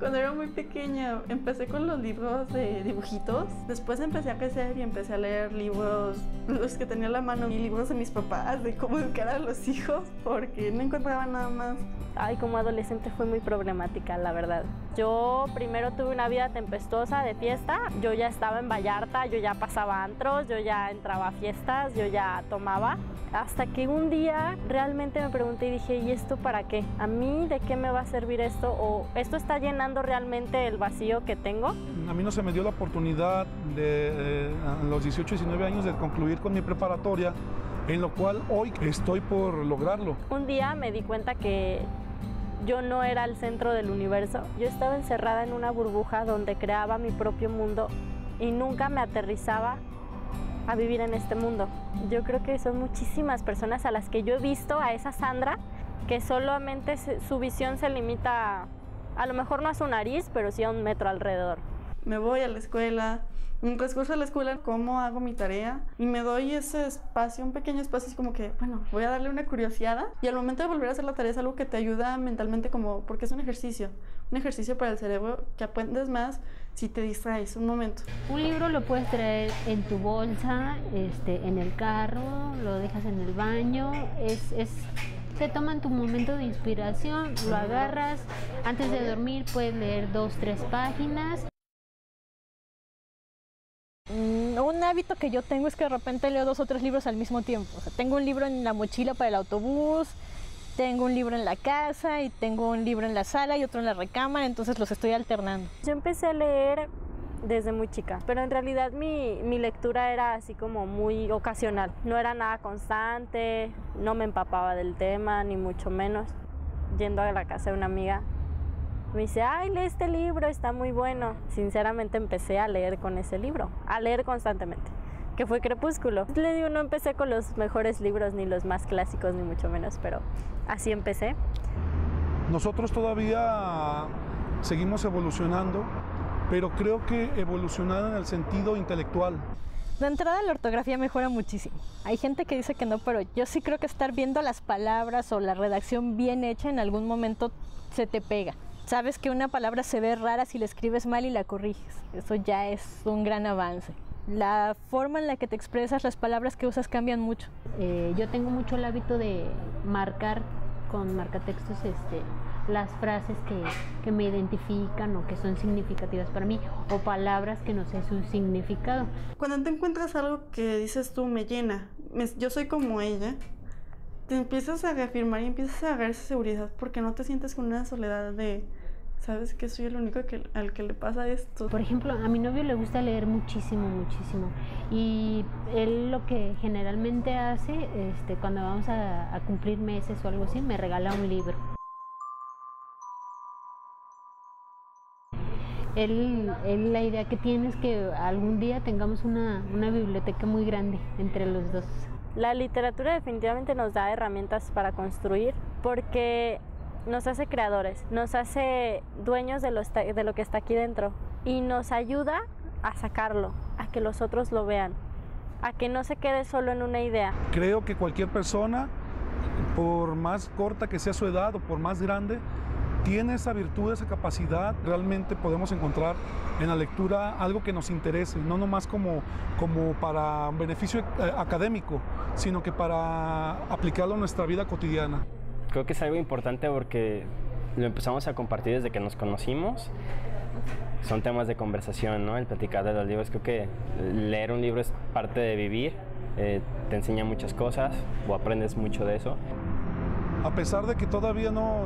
S29: cuando era muy pequeña. Empecé con los libros de dibujitos. Después empecé a crecer y empecé a leer libros, los que tenía a la mano, y libros de mis papás, de cómo educar a los hijos, porque no encontraba nada más.
S58: Ay, como adolescente fue muy problemática, la verdad. Yo primero tuve una vida tempestuosa de fiesta. Yo ya estaba en Vallarta, yo ya pasaba antros, yo ya entraba a fiestas, yo ya tomaba. Hasta que un día realmente me pregunté y dije, ¿y esto para qué? ¿A mí de qué me va a servir esto? ¿O esto está llenando realmente el vacío que tengo?
S38: A mí no se me dio la oportunidad de eh, a los 18, 19 años de concluir con mi preparatoria, en lo cual hoy estoy por lograrlo.
S58: Un día me di cuenta que yo no era el centro del universo. Yo estaba encerrada en una burbuja donde creaba mi propio mundo y nunca me aterrizaba a vivir en este mundo. Yo creo que son muchísimas personas a las que yo he visto, a esa Sandra, que solamente su visión se limita, a, a lo mejor no a su nariz, pero sí a un metro alrededor.
S29: Me voy a la escuela, en transcurso de la escuela, cómo hago mi tarea y me doy ese espacio, un pequeño espacio, así como que, bueno, voy a darle una curiosidad y al momento de volver a hacer la tarea es algo que te ayuda mentalmente como, porque es un ejercicio, un ejercicio para el cerebro que aprendes más si te distraes un momento.
S58: Un libro lo puedes traer en tu bolsa, este, en el carro, lo dejas en el baño, es, es, te toman tu momento de inspiración, lo agarras, antes de dormir puedes leer dos, tres páginas.
S59: Mm, Un hábito que yo tengo es que de repente leo dos o tres libros al mismo tiempo. O sea, tengo un libro en la mochila para el autobús, tengo un libro en la casa y tengo un libro en la sala y otro en la recámara, entonces los estoy alternando.
S58: Yo empecé a leer desde muy chica, pero en realidad mi, mi lectura era así como muy ocasional, no era nada constante, no me empapaba del tema, ni mucho menos. Yendo a la casa de una amiga, me dice, ay, lee este libro, está muy bueno. Sinceramente empecé a leer con ese libro, a leer constantemente, que fue Crepúsculo. Le digo, no empecé con los mejores libros, ni los más clásicos, ni mucho menos, pero así empecé.
S38: Nosotros todavía seguimos evolucionando, pero creo que evolucionando en el sentido intelectual.
S59: De entrada la ortografía mejora muchísimo. Hay gente que dice que no, pero yo sí creo que estar viendo las palabras o la redacción bien hecha en algún momento se te pega. Sabes que una palabra se ve rara si la escribes mal y la corriges. Eso ya es un gran avance. La forma en la que te expresas, las palabras que usas cambian mucho.
S58: Eh, yo tengo mucho el hábito de marcar con marcatextos este, las frases que, que me identifican o que son significativas para mí o palabras que no sé su significado.
S29: Cuando te encuentras algo que dices tú me llena, me- yo soy como ella, te empiezas a reafirmar y empiezas a agarrar esa seguridad porque no te sientes con una soledad de, sabes que soy el único que, al que le pasa esto.
S58: Por ejemplo, a mi novio le gusta leer muchísimo, muchísimo. Y él lo que generalmente hace, este, cuando vamos a, a cumplir meses o algo así, me regala un libro. Él, él la idea que tiene es que algún día tengamos una, una biblioteca muy grande entre los dos. La literatura definitivamente nos da herramientas para construir porque nos hace creadores, nos hace dueños de lo, de lo que está aquí dentro y nos ayuda a sacarlo, a que los otros lo vean, a que no se quede solo en una idea.
S38: Creo que cualquier persona, por más corta que sea su edad o por más grande, tiene esa virtud, esa capacidad, realmente podemos encontrar en la lectura algo que nos interese, no nomás como, como para un beneficio eh, académico, sino que para aplicarlo en nuestra vida cotidiana.
S60: Creo que es algo importante porque lo empezamos a compartir desde que nos conocimos. Son temas de conversación, ¿no? El platicar de los libros. Creo que leer un libro es parte de vivir, eh, te enseña muchas cosas o aprendes mucho de eso.
S38: A pesar de que todavía no,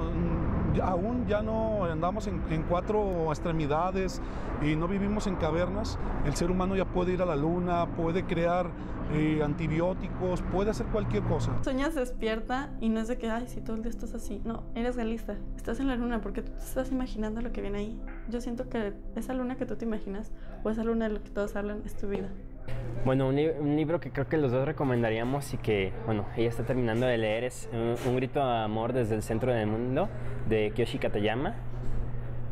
S38: aún ya no andamos en, cuatro extremidades y no vivimos en cavernas, el ser humano ya puede ir a la luna, puede crear eh, antibióticos, puede hacer cualquier cosa.
S29: Sueñas despierta y no es de que, ay, si todo el día estás así. No, eres realista. Estás en la luna porque tú te estás imaginando lo que viene ahí. Yo siento que esa luna que tú te imaginas o esa luna de lo que todos hablan es tu vida.
S60: Bueno, un, li un, libro que creo que los dos recomendaríamos y que, bueno, ella está terminando de leer es Un, un grito de amor desde el centro del mundo de Kiyoshi Katayama.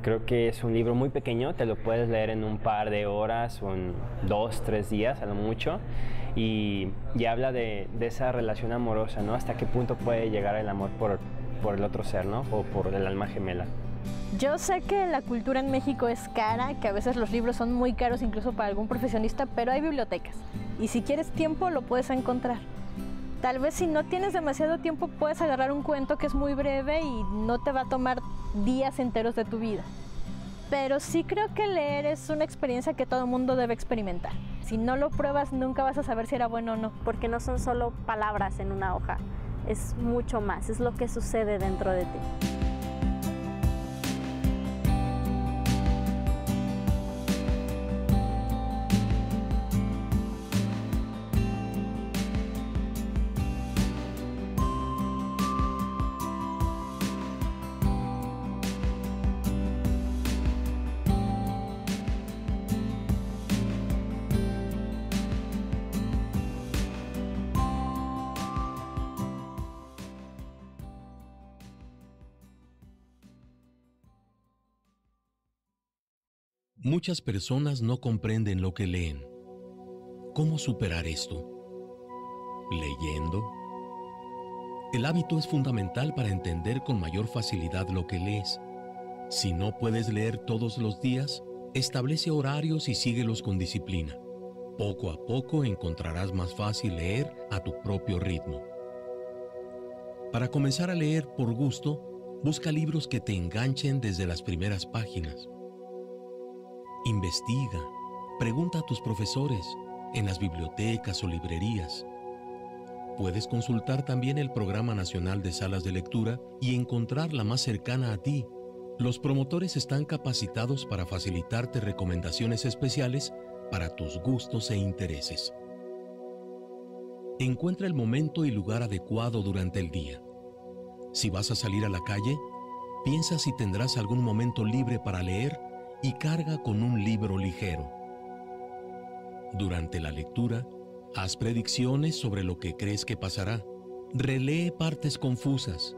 S60: Creo que es un libro muy pequeño, te lo puedes leer en un par de horas o en dos, tres días a lo mucho. Y, y habla de, de, esa relación amorosa, ¿no? Hasta qué punto puede llegar el amor por, por el otro ser, ¿no? O por el alma gemela.
S59: Yo sé que la cultura en México es cara, que a veces los libros son muy caros incluso para algún profesionista, pero hay bibliotecas. Y si quieres tiempo lo puedes encontrar. Tal vez si no tienes demasiado tiempo puedes agarrar un cuento que es muy breve y no te va a tomar días enteros de tu vida. Pero sí creo que leer es una experiencia que todo mundo debe experimentar. Si no lo pruebas nunca vas a saber si era bueno o no.
S58: Porque no son solo palabras en una hoja, es mucho más, es lo que sucede dentro de ti.
S1: Muchas personas no comprenden lo que leen. ¿Cómo superar esto? Leyendo. El hábito es fundamental para entender con mayor facilidad lo que lees. Si no puedes leer todos los días, establece horarios y síguelos con disciplina. Poco a poco encontrarás más fácil leer a tu propio ritmo. Para comenzar a leer por gusto, busca libros que te enganchen desde las primeras páginas. Investiga, pregunta a tus profesores en las bibliotecas o librerías. Puedes consultar también el Programa Nacional de Salas de Lectura y encontrar la más cercana a ti. Los promotores están capacitados para facilitarte recomendaciones especiales para tus gustos e intereses. Encuentra el momento y lugar adecuado durante el día. Si vas a salir a la calle, piensa si tendrás algún momento libre para leer y carga con un libro ligero. Durante la lectura, haz predicciones sobre lo que crees que pasará. Relee partes confusas.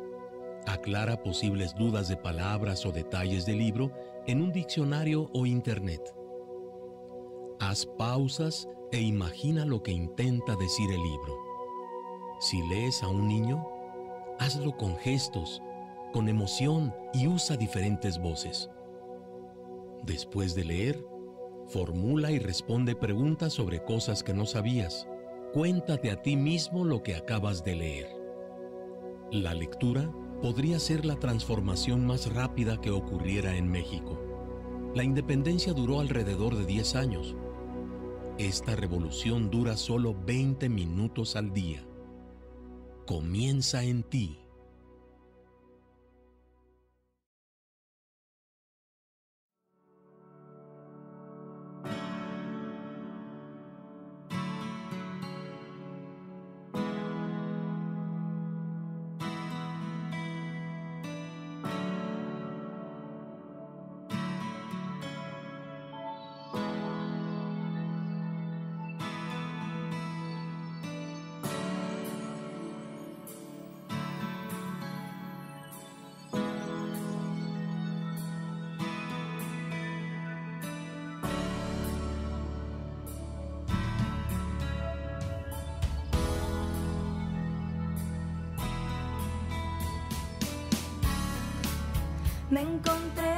S1: Aclara posibles dudas de palabras o detalles del libro en un diccionario o internet. Haz pausas e imagina lo que intenta decir el libro. Si lees a un niño, hazlo con gestos, con emoción y usa diferentes voces. Después de leer, formula y responde preguntas sobre cosas que no sabías. Cuéntate a ti mismo lo que acabas de leer. La lectura podría ser la transformación más rápida que ocurriera en México. La independencia duró alrededor de 10 años. Esta revolución dura solo 20 minutos al día. Comienza en ti.
S61: Me encontré